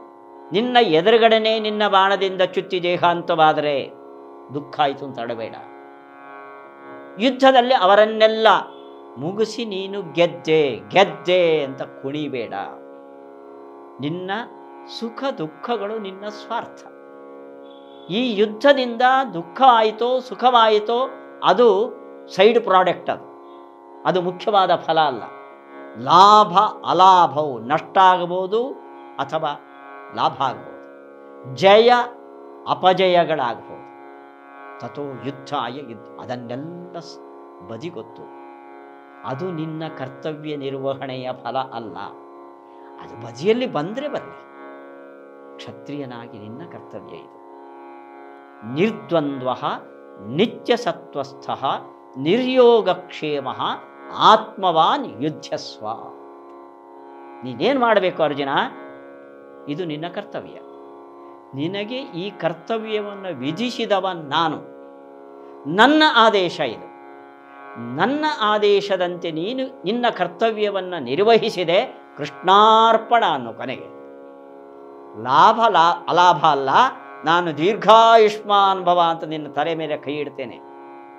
ನಿನ್ನ ಎದುರುಗಡೆನೇ ನಿನ್ನ ಬಾಣದಿಂದ ಚುತ್ತಿ ದೇಹಾಂತವಾದರೆ ದುಃಖ ಆಯಿತು ಅಂತ ಅಡಬೇಡ ಯುದ್ಧದಲ್ಲಿ ಅವರನ್ನೆಲ್ಲ ಮುಗಿಸಿ ನೀನು ಗೆದ್ದೆ ಗೆದ್ದೆ ಅಂತ ಕುಣಿಬೇಡ. ನಿನ್ನ ಸುಖ ದುಃಖಗಳು ನಿನ್ನ ಸ್ವಾರ್ಥ. ಈ ಯುದ್ಧದಿಂದ ದುಃಖ ಆಯಿತೋ, ಸುಖವಾಯಿತೋ, ಅದು ಸೈಡ್ ಪ್ರಾಡಕ್ಟ್ ಅದು. ಅದು ಮುಖ್ಯವಾದ ಫಲ ಅಲ್ಲ. ಲಾಭ, ಅಲಾಭವು ನಷ್ಟ ಆಗಬಹುದು ಅಥವಾ ಲಾಭ ಆಗ್ಬೋದು. ಜಯ ಅಪಜಯಗಳಾಗ್ಬೋದು. ತಥೋ ಯುದ್ಧ ಆಯ ಯುದ್ಧ, ಅದನ್ನೆಲ್ಲ ಬದಿಗೊತ್ತು. ಅದು ನಿನ್ನ ಕರ್ತವ್ಯ ನಿರ್ವಹಣೆಯ ಫಲ ಅಲ್ಲ. ಅದು ಬದಿಯಲ್ಲಿ ಬಂದರೆ ಬರಲಿ ಕ್ಷತ್ರಿಯನಾಗಿ ನಿನ್ನ ಕರ್ತವ್ಯ ಇದು. ನಿರ್ದ್ವಂದ್ವ ನಿತ್ಯ ಸತ್ವಸ್ಥ ನಿರ್ಯೋಗಕ್ಷೇಮ, ಆತ್ಮವಾನ್ ಯುದ್ಧಸ್ವ. ನೀನೇನು ಮಾಡಬೇಕು ಅರ್ಜುನ? ಇದು ನಿನ್ನ ಕರ್ತವ್ಯ. ನಿನಗೆ ಈ ಕರ್ತವ್ಯವನ್ನು ವಿಧಿಸಿದವ ನಾನು. ನನ್ನ ಆದೇಶ ಇದು. ನನ್ನ ಆದೇಶದಂತೆ ನೀನು ನಿನ್ನ ಕರ್ತವ್ಯವನ್ನು ನಿರ್ವಹಿಸಿದೆ ಕೃಷ್ಣಾರ್ಪಣ ಅನ್ನು ಕೊನೆಗೆ. ಲಾಭ ಲಾ, ಅಲಾಭ ಅಲ್ಲ, ನಾನು ದೀರ್ಘಾಯುಷ್ಮಾನ್ ಭವ ಅಂತ ನಿನ್ನ ತಲೆ ಮೇಲೆ ಕೈ ಇಡ್ತೇನೆ.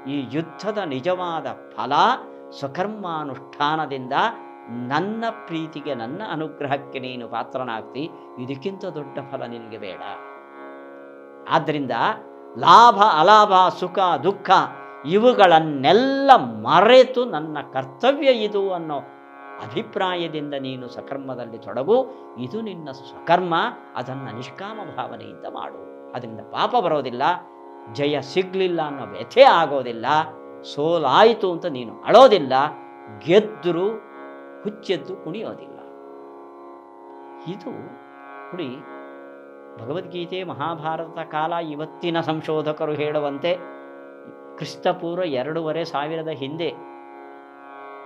ಈ ಯುದ್ಧದ ನಿಜವಾದ ಫಲ ಸ್ವಕರ್ಮಾನುಷ್ಠಾನದಿಂದ ನನ್ನ ಪ್ರೀತಿಗೆ, ನನ್ನ ಅನುಗ್ರಹಕ್ಕೆ ನೀನು ಪಾತ್ರನಾಗ್ತಿ. ಇದಕ್ಕಿಂತ ದೊಡ್ಡ ಫಲ ನಿನಗೆ ಬೇಡ. ಆದ್ದರಿಂದ ಲಾಭ, ಅಲಾಭ, ಸುಖ, ದುಃಖ ಇವುಗಳನ್ನೆಲ್ಲ ಮರೆತು ನನ್ನ ಕರ್ತವ್ಯ ಇದು ಅನ್ನೋ ಅಭಿಪ್ರಾಯದಿಂದ ನೀನು ಸಕರ್ಮದಲ್ಲಿ ತೊಡಗು. ಇದು ನಿನ್ನ ಸ್ವಕರ್ಮ. ಅದನ್ನು ನಿಷ್ಕಾಮ ಭಾವನೆಯಿಂದ ಮಾಡು. ಅದರಿಂದ ಪಾಪ ಬರೋದಿಲ್ಲ. ಜಯ ಸಿಗಲಿಲ್ಲ ಅನ್ನೋ ವ್ಯಥೆ ಆಗೋದಿಲ್ಲ. ಸೋಲಾಯಿತು ಅಂತ ನೀನು ಅಳೋದಿಲ್ಲ. ಗೆದ್ದರು ಹುಚ್ಚೆದ್ದು ಕುಣಿಯೋದಿಲ್ಲ. ಇದು ನೋಡಿ, ಭಗವದ್ಗೀತೆ ಮಹಾಭಾರತ ಕಾಲ ಇವತ್ತಿನ ಸಂಶೋಧಕರು ಹೇಳುವಂತೆ ಕ್ರಿಸ್ತಪೂರ್ವ ಎರಡೂವರೆ ಸಾವಿರದ ಹಿಂದೆ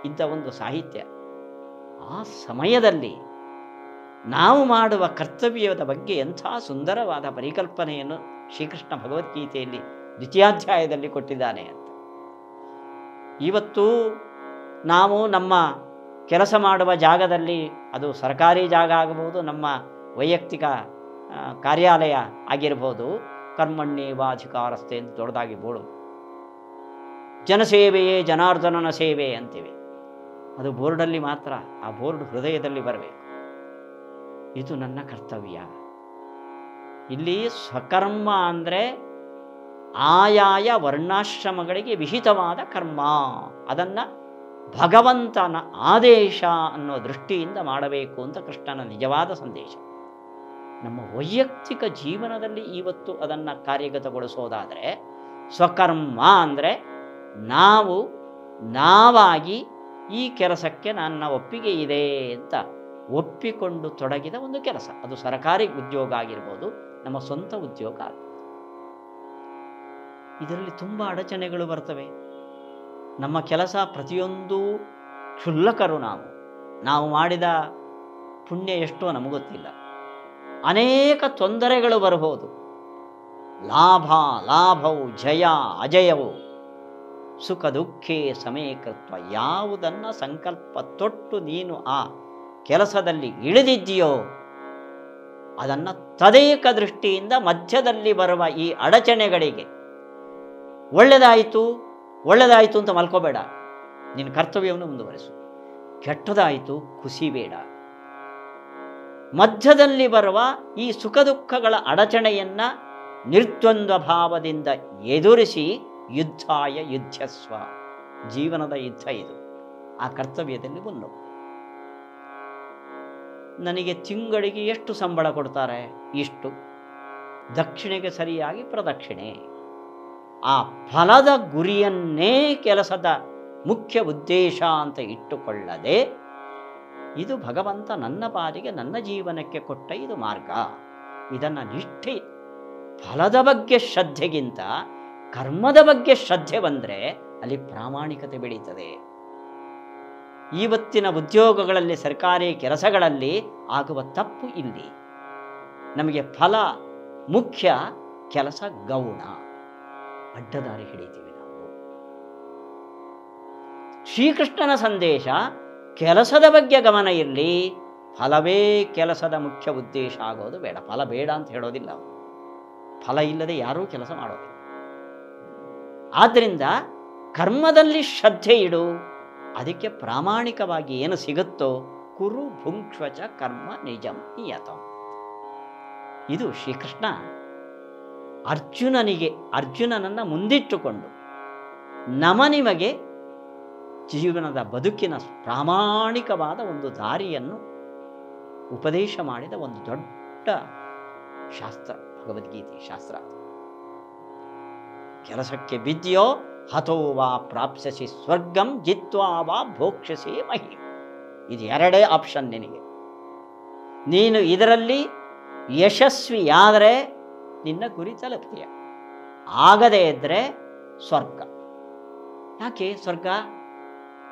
ಇದ್ದ ಒಂದು ಸಾಹಿತ್ಯ. ಆ ಸಮಯದಲ್ಲಿ ನಾವು ಮಾಡುವ ಕರ್ತವ್ಯದ ಬಗ್ಗೆ ಎಂಥ ಸುಂದರವಾದ ಪರಿಕಲ್ಪನೆಯನ್ನು ಶ್ರೀಕೃಷ್ಣ ಭಗವದ್ಗೀತೆಯಲ್ಲಿ ದ್ವಿತೀಯಾಧ್ಯಾಯದಲ್ಲಿ ಕೊಟ್ಟಿದ್ದಾನೆ ಅಂತ. ಇವತ್ತು ನಾವು ನಮ್ಮ ಕೆಲಸ ಮಾಡುವ ಜಾಗದಲ್ಲಿ ಅದು ಸರ್ಕಾರಿ ಜಾಗ ಆಗಬಹುದು, ನಮ್ಮ ವೈಯಕ್ತಿಕ ಕಾರ್ಯಾಲಯ ಕಾರ್ಯಾಲಯ ಆಗಿರ್ಬೋದು ಕರ್ಮಣ್ಯೇವಾಧಿಕಾರಸ್ಥೆ ಅಂತ ದೊಡ್ಡದಾಗಿ ಬೋಳು. ಜನಸೇವೆಯೇ ಜನಾರ್ದನನ ಸೇವೆ ಅಂತೀವಿ. ಅದು ಬೋರ್ಡಲ್ಲಿ ಮಾತ್ರ, ಆ ಬೋರ್ಡ್ ಹೃದಯದಲ್ಲಿ ಬರಬೇಕು. ಇದು ನನ್ನ ಕರ್ತವ್ಯ. ಇಲ್ಲಿ ಸ್ವಕರ್ಮ ಅಂದರೆ ಆಯಾಯ ವರ್ಣಾಶ್ರಮಗಳಿಗೆ ವಿಹಿತವಾದ ಕರ್ಮ. ಅದನ್ನು ಭಗವಂತನ ಆದೇಶ ಅನ್ನೋ ದೃಷ್ಟಿಯಿಂದ ಮಾಡಬೇಕು ಅಂತ ಕೃಷ್ಣನ ನಿಜವಾದ ಸಂದೇಶ. ನಮ್ಮ ವೈಯಕ್ತಿಕ ಜೀವನದಲ್ಲಿ ಇವತ್ತು ಅದನ್ನು ಕಾರ್ಯಗತಗೊಳಿಸೋದಾದರೆ, ಸ್ವಕರ್ಮ ಅಂದರೆ ನಾವು, ನಾವಾಗಿ ಈ ಕೆಲಸಕ್ಕೆ ನನ್ನ ಒಪ್ಪಿಗೆ ಇದೆ ಅಂತ ಒಪ್ಪಿಕೊಂಡು ತೊಡಗಿದ ಒಂದು ಕೆಲಸ. ಅದು ಸರ್ಕಾರಿ ಉದ್ಯೋಗ ಆಗಿರ್ಬೋದು, ನಮ್ಮ ಸ್ವಂತ ಉದ್ಯೋಗ ಇದರಲ್ಲಿ ತುಂಬ ಅಡಚಣೆಗಳು ಬರ್ತವೆ. ನಮ್ಮ ಕೆಲಸ ಪ್ರತಿಯೊಂದು ಕ್ಷುಲ್ಲಕರು ನಾವು. ನಾವು ಮಾಡಿದ ಪುಣ್ಯ ಎಷ್ಟೋ ನಮಗೊತ್ತಿಲ್ಲ ಅನೇಕ ತೊಂದರೆಗಳು ಬರಬಹುದು. ಲಾಭ, ಲಾಭವು, ಜಯ, ಅಜಯವು, ಸುಖ, ದುಃಖೇ ಸಮೀಕೃತ್ವ ಯಾವುದನ್ನು ಸಂಕಲ್ಪ ತೊಟ್ಟು ನೀನು ಆ ಕೆಲಸದಲ್ಲಿ ಇಳಿದಿದ್ದೀಯೋ, ಅದನ್ನು ತದೇಕ ದೃಷ್ಟಿಯಿಂದ ಮಧ್ಯದಲ್ಲಿ ಬರುವ ಈ ಅಡಚಣೆಗಳಿಗೆ ಒಳ್ಳೆಯದಾಯಿತು ಒಳ್ಳೆಯದಾಯಿತು ಅಂತ ಮಲ್ಕೋಬೇಡ. ನಿನ್ನ ಕರ್ತವ್ಯವನ್ನು ಮುಂದುವರಿಸು. ಕೆಟ್ಟದಾಯಿತು ಕುಸಿಬೇಡ ಮಧ್ಯದಲ್ಲಿ ಬರುವ ಈ ಸುಖ ದುಃಖಗಳ ಅಡಚಣೆಯನ್ನು ನಿರ್ದ್ವಂದ್ವ ಭಾವದಿಂದ ಎದುರಿಸಿ ಯುದ್ಧಾಯ ಯುದ್ಧಸ್ವ. ಜೀವನದ ಯುದ್ಧ ಇದು. ಆ ಕರ್ತವ್ಯದಲ್ಲಿ ಮುನ್ನು. ನನಗೆ ತಿಂಗಳಿಗೆ ಎಷ್ಟು ಸಂಬಳ ಕೊಡ್ತಾರೆ? ಇಷ್ಟು. ದಕ್ಷಿಣೆಗೆ ಸರಿಯಾಗಿ ಪ್ರದಕ್ಷಿಣೆ. ಆ ಫಲದ ಗುರಿಯನ್ನೇ ಕೆಲಸದ ಮುಖ್ಯ ಉದ್ದೇಶ ಅಂತ ಇಟ್ಟುಕೊಳ್ಳದೆ, ಇದು ಭಗವಂತ ನನ್ನ ಪಾಲಿಗೆ ನನ್ನ ಜೀವನಕ್ಕೆ ಕೊಟ್ಟ ಇದು ಮಾರ್ಗ. ಇದನ್ನು ನಿಷ್ಠೆ, ಫಲದ ಬಗ್ಗೆ ಶ್ರದ್ಧೆಗಿಂತ ಕರ್ಮದ ಬಗ್ಗೆ ಶ್ರದ್ಧೆ ಬಂದರೆ ಅಲ್ಲಿ ಪ್ರಾಮಾಣಿಕತೆ ಬೆಳೀತದೆ. ಇವತ್ತಿನ ಉದ್ಯೋಗಗಳಲ್ಲಿ, ಸರ್ಕಾರಿ ಕೆಲಸಗಳಲ್ಲಿ ಆಗುವ ತಪ್ಪು ಇಲ್ಲಿ. ನಮಗೆ ಫಲ ಮುಖ್ಯ ಕೆಲಸ ಗೌಣ. ಅಡ್ಡದಾರಿ ಹಿಡಿತೀವಿ ನಾವು. ಶ್ರೀಕೃಷ್ಣನ ಸಂದೇಶ ಕೆಲಸದ ಬಗ್ಗೆ ಗಮನ ಇರಲಿ. ಫಲವೇ ಕೆಲಸದ ಮುಖ್ಯ ಉದ್ದೇಶ ಆಗೋದು ಬೇಡ. ಫಲ ಬೇಡ ಅಂತ ಹೇಳೋದಿಲ್ಲ ಫಲ ಇಲ್ಲದೆ ಯಾರೂ ಕೆಲಸ ಮಾಡೋದಿಲ್ಲ. ಆದ್ದರಿಂದ ಕರ್ಮದಲ್ಲಿ ಶ್ರದ್ಧೆ ಇಡು. ಅದಕ್ಕೆ ಪ್ರಾಮಾಣಿಕವಾಗಿ ಏನು ಸಿಗುತ್ತೋ ಕುರು ಭುಂಕ್ಷ ಕರ್ಮ ನಿಜಂ ನಿಯತಂ. ಇದು ಶ್ರೀಕೃಷ್ಣ ಅರ್ಜುನನಿಗೆ, ಅರ್ಜುನನನ್ನು ಮುಂದಿಟ್ಟುಕೊಂಡು ನಮ ನಿಮಗೆ ಜೀವನದ ಬದುಕಿನ ಪ್ರಾಮಾಣಿಕವಾದ ಒಂದು ದಾರಿಯನ್ನು ಉಪದೇಶ ಮಾಡಿದ ಒಂದು ದೊಡ್ಡ ಶಾಸ್ತ್ರ, ಭಗವದ್ಗೀತೆ ಶಾಸ್ತ್ರ. ಕೆಲಸಕ್ಕೆ ಬಿದ್ದಿಯೋ ಹತೋ ವಾ ಪ್ರಾಪ್ಸಸಿ ಸ್ವರ್ಗಂ ಜಿತ್ವಾ ವಾ ಭೋಕ್ಷಸಿ ಮಹಿ ಇದು ಎರಡೇ ಆಪ್ಷನ್ ನಿನಗೆ ನೀನು ಇದರಲ್ಲಿ ಯಶಸ್ವಿಯಾದರೆ ನಿನ್ನ ಗುರಿ ತಲುಪ್ತೀಯ. ಆಗದೇ ಇದ್ದರೆ ಸ್ವರ್ಗ. ಯಾಕೆ ಸ್ವರ್ಗ?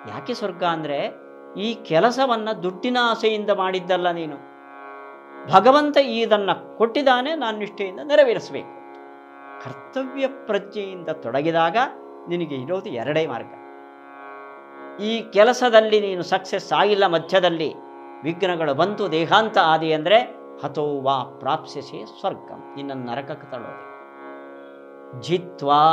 ಯಾಕೆ ಸ್ವರ್ಗ ಅಂದರೆ ಈ ಕೆಲಸವನ್ನು ದುಡ್ಡಿನ ಆಸೆಯಿಂದ ಮಾಡಿದ್ದಲ್ಲ ನೀನು. ಭಗವಂತ ಇದನ್ನು ಕೊಟ್ಟಿದ್ದಾನೆ ನಾನು ನಿಷ್ಠೆಯಿಂದ ನೆರವೇರಿಸಬೇಕು. ಕರ್ತವ್ಯ ಪ್ರಜ್ಞೆಯಿಂದ ತೊಡಗಿದಾಗ ನಿನಗೆ ಇರೋದು ಎರಡೇ ಮಾರ್ಗ. ಈ ಕೆಲಸದಲ್ಲಿ ನೀನು ಸಕ್ಸಸ್ ಆಗಿಲ್ಲ ಮಧ್ಯದಲ್ಲಿ, ವಿಘ್ನಗಳು ಬಂತು, ದೇಹಾಂತ ಆದಿ ಅಂದರೆ ಹತೋ ವಾ ಪ್ರಾಪ್ಸ್ಯಸೆ ಸ್ವರ್ಗಂ. ನಿನ್ನನ್ನು ನರಕಕ್ಕೆ ತಳ್ಳೋದೆ. ಜಿತ್ವಾ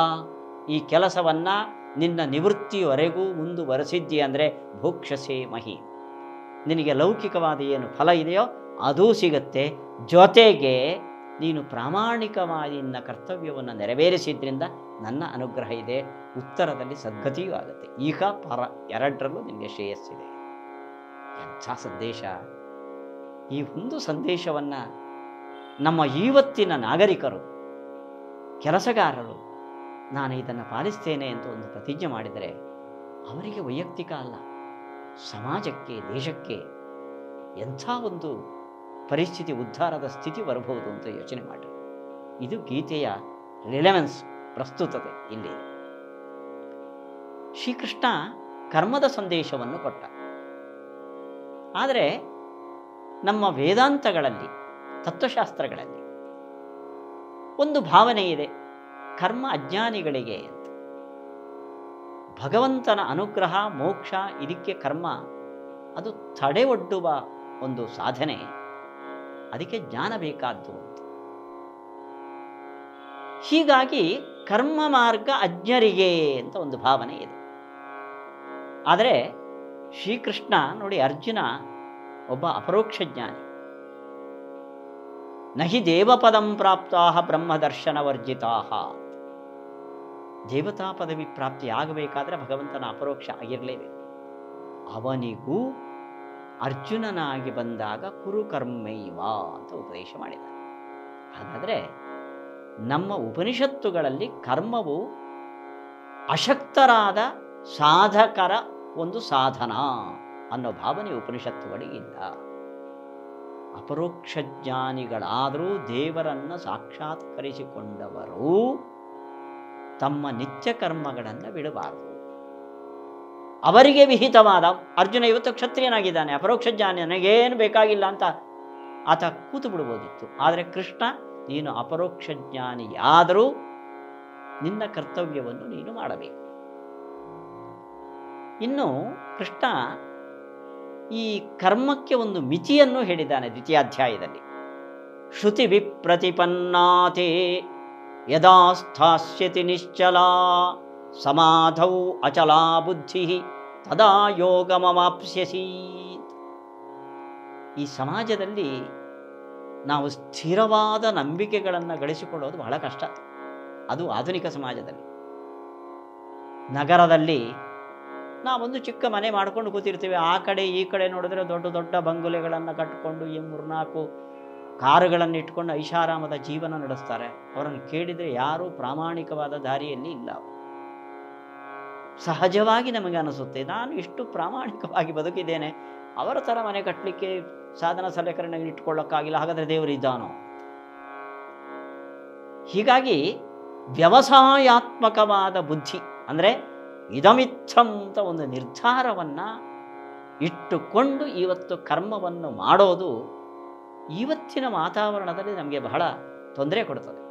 ಈ ಕೆಲಸವನ್ನು ನಿನ್ನ ನಿವೃತ್ತಿಯವರೆಗೂ ಮುಂದುವರೆಸಿದ್ದಿ ಅಂದರೆ ಭೋಕ್ಷಸೆ ಮಹಿ. ನಿನಗೆ ಲೌಕಿಕವಾದ ಏನು ಫಲ ಇದೆಯೋ ಅದೂ ಸಿಗುತ್ತೆ. ಜೊತೆಗೆ ನೀನು ಪ್ರಾಮಾಣಿಕವಾಗಿ ನಿನ್ನ ಕರ್ತವ್ಯವನ್ನು ನೆರವೇರಿಸಿದ್ರಿಂದ ನನ್ನ ಅನುಗ್ರಹ ಇದೆ. ಉತ್ತರದಲ್ಲಿ ಸದ್ಗತಿಯೂ ಆಗುತ್ತೆ. ಈಗ ಪರ ಎರಡರಲ್ಲೂ ನಿನಗೆ ಶ್ರೇಯಸ್ಸಿದೆ. ಎಂಥ ಸಂದೇಶ. ಈ ಒಂದು ಸಂದೇಶವನ್ನು ನಮ್ಮ ಇವತ್ತಿನ ನಾಗರಿಕರು, ಕೆಲಸಗಾರರು, ನಾನು ಇದನ್ನು ಪಾಲಿಸ್ತೇನೆ ಅಂತ ಒಂದು ಪ್ರತಿಜ್ಞೆ ಮಾಡಿದರೆ ಅವರಿಗೆ ವೈಯಕ್ತಿಕ ಅಲ್ಲ, ಸಮಾಜಕ್ಕೆ, ದೇಶಕ್ಕೆ ಎಂಥ ಒಂದು ಪರಿಸ್ಥಿತಿ, ಉದ್ಧಾರದ ಸ್ಥಿತಿ ಬರಬಹುದು ಅಂತ ಯೋಚನೆ ಮಾಡಿ ಇದು ಗೀತೆಯ ರಿಲೆವೆನ್ಸ್ ಪ್ರಸ್ತುತತೆ ಇಲ್ಲಿ. ಶ್ರೀಕೃಷ್ಣ ಕರ್ಮದ ಸಂದೇಶವನ್ನು ಕೊಟ್ಟ. ಆದರೆ ನಮ್ಮ ವೇದಾಂತಗಳಲ್ಲಿ, ತತ್ವಶಾಸ್ತ್ರಗಳಲ್ಲಿ ಒಂದು ಭಾವನೆ ಇದೆ, ಕರ್ಮ ಅಜ್ಞಾನಿಗಳಿಗೆ ಅಂತ. ಭಗವಂತನ ಅನುಗ್ರಹ, ಮೋಕ್ಷ, ಇದಕ್ಕೆ ಕರ್ಮ, ಅದು ತಡೆ ಒಡ್ಡುವ ಒಂದು ಸಾಧನೆ. ಅದಕ್ಕೆ ಜ್ಞಾನ ಬೇಕಾದ್ದು ಅಂತ. ಹೀಗಾಗಿ ಕರ್ಮ ಮಾರ್ಗ ಅಜ್ಞರಿಗೆ ಅಂತ ಒಂದು ಭಾವನೆ ಇದೆ. ಆದರೆ ಶ್ರೀಕೃಷ್ಣ, ನೋಡಿ ಅರ್ಜುನ ಒಬ್ಬ ಅಪರೋಕ್ಷ ಜ್ಞಾನಿ. ನಹಿ ದೇವಪದಂ ಪ್ರಾಪ್ತಾ ಬ್ರಹ್ಮದರ್ಶನ ವರ್ಜಿತಾ ದೇವತಾ ಪದವಿ ಪ್ರಾಪ್ತಿ ಆಗಬೇಕಾದ್ರೆ ಭಗವಂತನ ಅಪರೋಕ್ಷ ಆಗಿರಲೇಬೇಕು. ಅವನಿಗೂ ಅರ್ಜುನನಾಗಿ ಬಂದಾಗ ಕುರುಕರ್ಮೈವ ಅಂತ ಉಪದೇಶ ಮಾಡಿದ ಹಾಗಾದರೆ ನಮ್ಮ ಉಪನಿಷತ್ತುಗಳಲ್ಲಿ ಕರ್ಮವು ಅಶಕ್ತರಾದ ಸಾಧಕರ ಒಂದು ಸಾಧನ. ಅನ್ನೋ ಭಾವನೆ ಉಪನಿಷತ್ತುಗಳಿಗಿಲ್ಲ ಅಪರೋಕ್ಷ ಜ್ಞಾನಿಗಳಾದರೂ ದೇವರನ್ನು ಸಾಕ್ಷಾತ್ಕರಿಸಿಕೊಂಡವರು ತಮ್ಮ ನಿತ್ಯ ಕರ್ಮಗಳನ್ನು ಬಿಡಬಾರದು. ಅವರಿಗೆ ವಿಹಿತವಾದ ಅರ್ಜುನ ಇವತ್ತು ಕ್ಷತ್ರಿಯನಾಗಿದ್ದಾನೆ ಅಪರೋಕ್ಷ ಜ್ಞಾನಿ ನನಗೇನು ಬೇಕಾಗಿಲ್ಲ ಅಂತ ಆತ ಕೂತು ಬಿಡ್ಬೋದಿತ್ತು ಆದರೆ ಕೃಷ್ಣ, ನೀನು ಅಪರೋಕ್ಷ ಜ್ಞಾನಿಯಾದರೂ ನಿನ್ನ ಕರ್ತವ್ಯವನ್ನು ನೀನು ಮಾಡಬೇಕು. ಇನ್ನು ಕೃಷ್ಣ ಈ ಕರ್ಮಕ್ಕೆ ಒಂದು ಮಿತಿಯನ್ನು ಹೇಳಿದ್ದಾನೆ ದ್ವಿತೀಯಾಧ್ಯಾಯದಲ್ಲಿ. ಶ್ರುತಿ ವಿಪ್ರತಿಪನ್ನಾತೆ ಯದಾ ಸ್ಥಾಸ್ಯತಿ ನಿಶ್ಚಲ ಸಮಾಧೌ ಅಚಲಾ ಬುದ್ಧಿ ತದಾ ಯೋಗಮವಾಪ್ಸ್ಯಸಿ ಈ ಸಮಾಜದಲ್ಲಿ ನಾವು ಸ್ಥಿರವಾದ ನಂಬಿಕೆಗಳನ್ನು ಗಳಿಸಿಕೊಳ್ಳೋದು ಬಹಳ ಕಷ್ಟ. ಅದು ಆಧುನಿಕ ಸಮಾಜದಲ್ಲಿ. ನಗರದಲ್ಲಿ ನಾವೊಂದು ಚಿಕ್ಕ ಮನೆ ಮಾಡ್ಕೊಂಡು ಕೂತಿರ್ತೀವಿ. ಆ ಕಡೆ, ಈ ಕಡೆ ನೋಡಿದ್ರೆ ದೊಡ್ಡ ದೊಡ್ಡ ಬಂಗುಲೆಗಳನ್ನು ಕಟ್ಟಿಕೊಂಡು ಈ ಮೂರ್ನಾಲ್ಕು ಕಾರುಗಳನ್ನು ಇಟ್ಕೊಂಡು ಐಷಾರಾಮದ ಜೀವನ ನಡೆಸ್ತಾರೆ. ಅವರನ್ನು ಕೇಳಿದರೆ ಯಾರೂ ಪ್ರಾಮಾಣಿಕವಾದ ದಾರಿಯಲ್ಲಿ ಇಲ್ಲ. ಸಹಜವಾಗಿ ನಮಗೆ ಅನಿಸುತ್ತೆ. ನಾನು ಇಷ್ಟು ಪ್ರಾಮಾಣಿಕವಾಗಿ ಬದುಕಿದ್ದೇನೆ. ಅವರ ಥರ ಮನೆ ಕಟ್ಟಲಿಕ್ಕೆ ಸಾಧನ ಸಲಕರಣೆ ಇಟ್ಕೊಳ್ಳೋಕ್ಕಾಗಿಲ್ಲ. ಹಾಗಾದರೆ ದೇವರು ಇದ್ದಾನೋ? ಹೀಗಾಗಿ ವ್ಯವಸಾಯಾತ್ಮಕವಾದ ಬುದ್ಧಿ ಅಂದರೆ ಇದಮಿತ್ತಂ ಅಂತ ಒಂದು ನಿರ್ಧಾರವನ್ನು ಇಟ್ಟುಕೊಂಡು ಇವತ್ತು ಕರ್ಮವನ್ನು ಮಾಡೋದು ಇವತ್ತಿನ ವಾತಾವರಣದಲ್ಲಿ ನಮಗೆ ಬಹಳ ತೊಂದರೆ ಕೊಡುತ್ತದೆ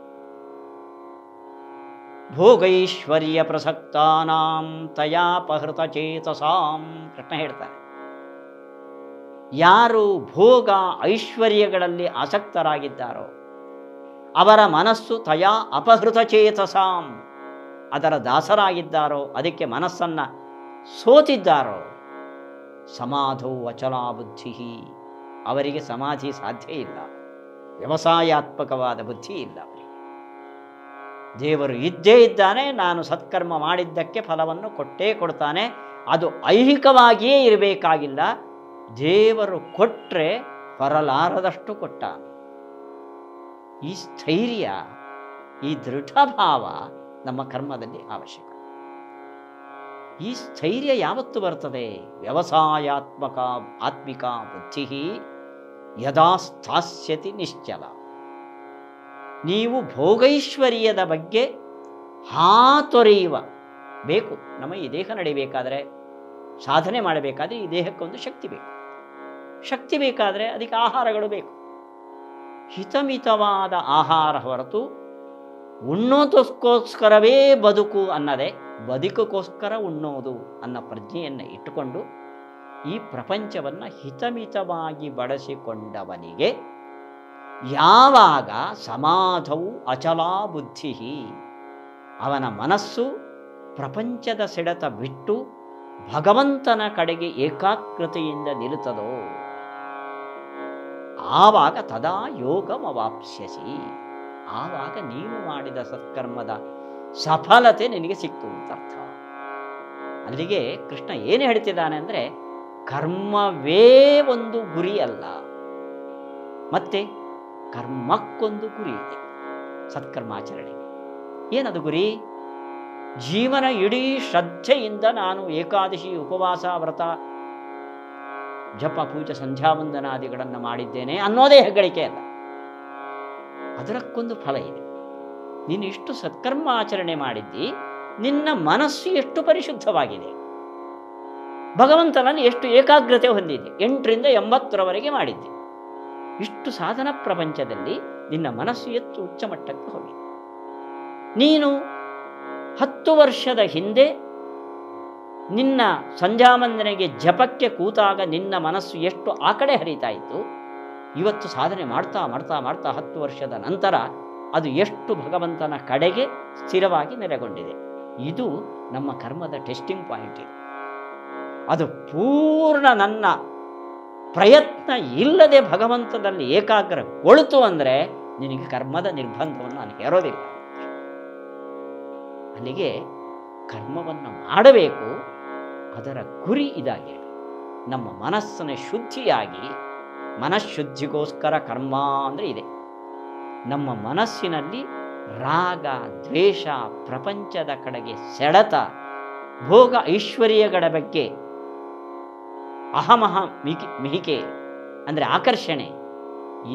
ಭೋಗೈಶ್ವರ್ಯ ಪ್ರಸಕ್ತಾನಾಂ ತಯಾಪಹೃತ ಚೇತಸಾಂ ಕೃಷ್ಣ ಹೇಳ್ತಾರೆ. ಯಾರು ಭೋಗ ಐಶ್ವರ್ಯಗಳಲ್ಲಿ ಆಸಕ್ತರಾಗಿದ್ದಾರೋ ಅವರ ಮನಸ್ಸು ತಯಾ ಅಪಹೃತ ಚೇತಸಾಂ ಅದರ ದಾಸರಾಗಿದ್ದಾರೋ, ಅದಕ್ಕೆ ಮನಸ್ಸನ್ನು ಸೋತಿದ್ದಾರೋ? ಸಮಾಧೌ ಅಚಲಾ ಬುದ್ಧಿ ಅವರಿಗೆ ಸಮಾಧಿ ಸಾಧ್ಯ ಇಲ್ಲ. ವ್ಯವಸಾಯಾತ್ಮಕವಾದ ಬುದ್ಧಿ ಇಲ್ಲ ದೇವರು ಇದ್ದೇ ಇದ್ದಾನೆ, ನಾನು ಸತ್ಕರ್ಮ ಮಾಡಿದ್ದಕ್ಕೆ ಫಲವನ್ನು ಕೊಟ್ಟೇ ಕೊಡ್ತಾನೆ. ಅದು ಐಹಿಕವಾಗಿಯೇ ಇರಬೇಕಾಗಿಲ್ಲ. ದೇವರು ಕೊಟ್ಟರೆ ಬರಲಾರದಷ್ಟು ಕೊಟ್ಟ ಈ ಸ್ಥೈರ್ಯ, ಈ ದೃಢಭಾವ ನಮ್ಮ ಕರ್ಮದಲ್ಲಿ ಅವಶ್ಯಕ. ಈ ಸ್ಥೈರ್ಯ ಯಾವತ್ತು ಬರ್ತದೆ? ವ್ಯವಸಾಯಾತ್ಮಕ, ಆತ್ಮಿಕ ಬುದ್ಧಿ ಯದಾ ಸ್ಥಾಸ್ಯತಿ ನಿಶ್ಚಲ. ನೀವು ಭೋಗೈಶ್ವರ್ಯದ ಬಗ್ಗೆ ಹಾ ತೊರೆಯುವ. ಬೇಕು ನಮ್ಮ ಈ ದೇಹ ನಡಿಬೇಕಾದರೆ, ಸಾಧನೆ ಮಾಡಬೇಕಾದ್ರೆ ಈ ದೇಹಕ್ಕೊಂದು ಶಕ್ತಿ ಬೇಕು. ಶಕ್ತಿ ಬೇಕಾದರೆ ಅದಕ್ಕೆ ಆಹಾರಗಳು ಬೇಕು. ಹಿತಮಿತವಾದ ಆಹಾರ ಹೊರತು ಉಣ್ಣೋದಕ್ಕೋಸ್ಕರವೇ ಬದುಕು ಅನ್ನದೆ ಬದುಕಕ್ಕೋಸ್ಕರ ಉಣ್ಣೋದು ಅನ್ನೋ ಪ್ರಜ್ಞೆಯನ್ನು ಇಟ್ಟುಕೊಂಡು ಈ ಪ್ರಪಂಚವನ್ನು ಹಿತಮಿತವಾಗಿ ಬಳಸಿಕೊಂಡವನಿಗೆ ಯಾವಾಗ ಸಮಾಧವು ಅಚಲಾ ಬುದ್ಧಿ ಅವನ ಮನಸ್ಸು ಪ್ರಪಂಚದ ಸೆಳೆತ ಬಿಟ್ಟು ಭಗವಂತನ ಕಡೆಗೆ ಏಕಾಗ್ರತೆಯಿಂದ ನಿಲ್ಲುತ್ತದೋ? ಆವಾಗ ತದಾ ಯೋಗಮವಾಪ್ಸ್ಯಸಿ. ಆವಾಗ ನೀನು ಮಾಡಿದ ಸತ್ಕರ್ಮದ ಸಫಲತೆ ನಿನಗೆ ಸಿಕ್ತು ಅಂತ ಅರ್ಥ. ಅಲ್ಲಿಗೆ ಕೃಷ್ಣ ಏನು ಹೇಳ್ತಿದ್ದಾನೆ ಅಂದರೆ, ಕರ್ಮವೇ ಒಂದು ಗುರಿ ಅಲ್ಲ. ಮತ್ತೆ ಕರ್ಮಕ್ಕೊಂದು ಗುರಿ ಇದೆ ಸತ್ಕರ್ಮಾಚರಣೆ ಏನದು ಗುರಿ? ಜೀವನ ಇಡೀ ಶ್ರದ್ಧೆಯಿಂದ ನಾನು ಏಕಾದಶಿ ಉಪವಾಸ, ವ್ರತ, ಜಪ, ಪೂಜೆ, ಸಂಧ್ಯಾವಂದನಾದಿಗಳನ್ನು ಮಾಡಿದ್ದೇನೆ ಅನ್ನೋದೇ ಹೆಗ್ಗಳಿಕೆ ಅಲ್ಲ. ಅದರಕ್ಕೊಂದು ಫಲ ಇದೆ. ನೀನು ಇಷ್ಟು ಸತ್ಕರ್ಮ ಆಚರಣೆ ಮಾಡಿದ್ದಿ, ನಿನ್ನ ಮನಸ್ಸು ಎಷ್ಟು ಪರಿಶುದ್ಧವಾಗಿದೆ. ಭಗವಂತನನ್ನು ಎಷ್ಟು ಏಕಾಗ್ರತೆ ಹೊಂದಿದೆ ಎಂಟರಿಂದ ಎಂಬತ್ತರವರೆಗೆ ಮಾಡಿದ್ದೆ. ಇಷ್ಟು ಸಾಧನ ಪ್ರಪಂಚದಲ್ಲಿ ನಿನ್ನ ಮನಸ್ಸು ಎತ್ತು ಉಚ್ಚ ಮಟ್ಟಕ್ಕೆ ಹೋಗಿದೆ. ನೀನು ಹತ್ತು ವರ್ಷದ ಹಿಂದೆ ನಿನ್ನ ಸಂಧ್ಯಾವಂದನೆಗೆ ಜಪಕ್ಕೆ ಕೂತಾಗ ನಿನ್ನ ಮನಸ್ಸು ಎಷ್ಟು ಆ ಕಡೆ ಹರಿತಾ ಇವತ್ತು ಸಾಧನೆ ಮಾಡ್ತಾ ಮಾಡ್ತಾ ಮಾಡ್ತಾ ಹತ್ತು ವರ್ಷದ ನಂತರ ಅದು ಎಷ್ಟು ಭಗವಂತನ ಕಡೆಗೆ ಸ್ಥಿರವಾಗಿ ನೆಲೆಗೊಂಡಿದೆ. ಇದು ನಮ್ಮ ಕರ್ಮದ ಟೆಸ್ಟಿಂಗ್ ಪಾಯಿಂಟ್ ಇದು. ಅದು ಪೂರ್ಣ ನನ್ನ ಪ್ರಯತ್ನ ಇಲ್ಲದೆ ಭಗವಂತನಲ್ಲಿ ಏಕಾಗ್ರಗೊಳ್ತು ಅಂದರೆ ನಿನಗೆ ಕರ್ಮದ ನಿರ್ಬಂಧವನ್ನು ನಾನು ಹೇರೋದಿಲ್ಲ. ಅಲ್ಲಿಗೆ ಕರ್ಮವನ್ನು ಮಾಡಬೇಕು, ಅದರ ಗುರಿ ಇದಾಗಿದೆ. ನಮ್ಮ ಮನಸ್ಸನ್ನು ಶುದ್ಧಿಯಾಗಿ ಮನಃಶುದ್ಧಿಗೋಸ್ಕರ ಕರ್ಮ ಅಂದರೆ ಇದೆ. ನಮ್ಮ ಮನಸ್ಸಿನಲ್ಲಿ ರಾಗ, ದ್ವೇಷ, ಪ್ರಪಂಚದ ಕಡೆಗೆ ಸೆಳೆತ, ಭೋಗ ಐಶ್ವರ್ಯಗಳ ಬಗ್ಗೆ ಅಹಮಹ ಮಿಕಿ ಮಿಹಿಕೆ ಅಂದರೆ ಆಕರ್ಷಣೆ,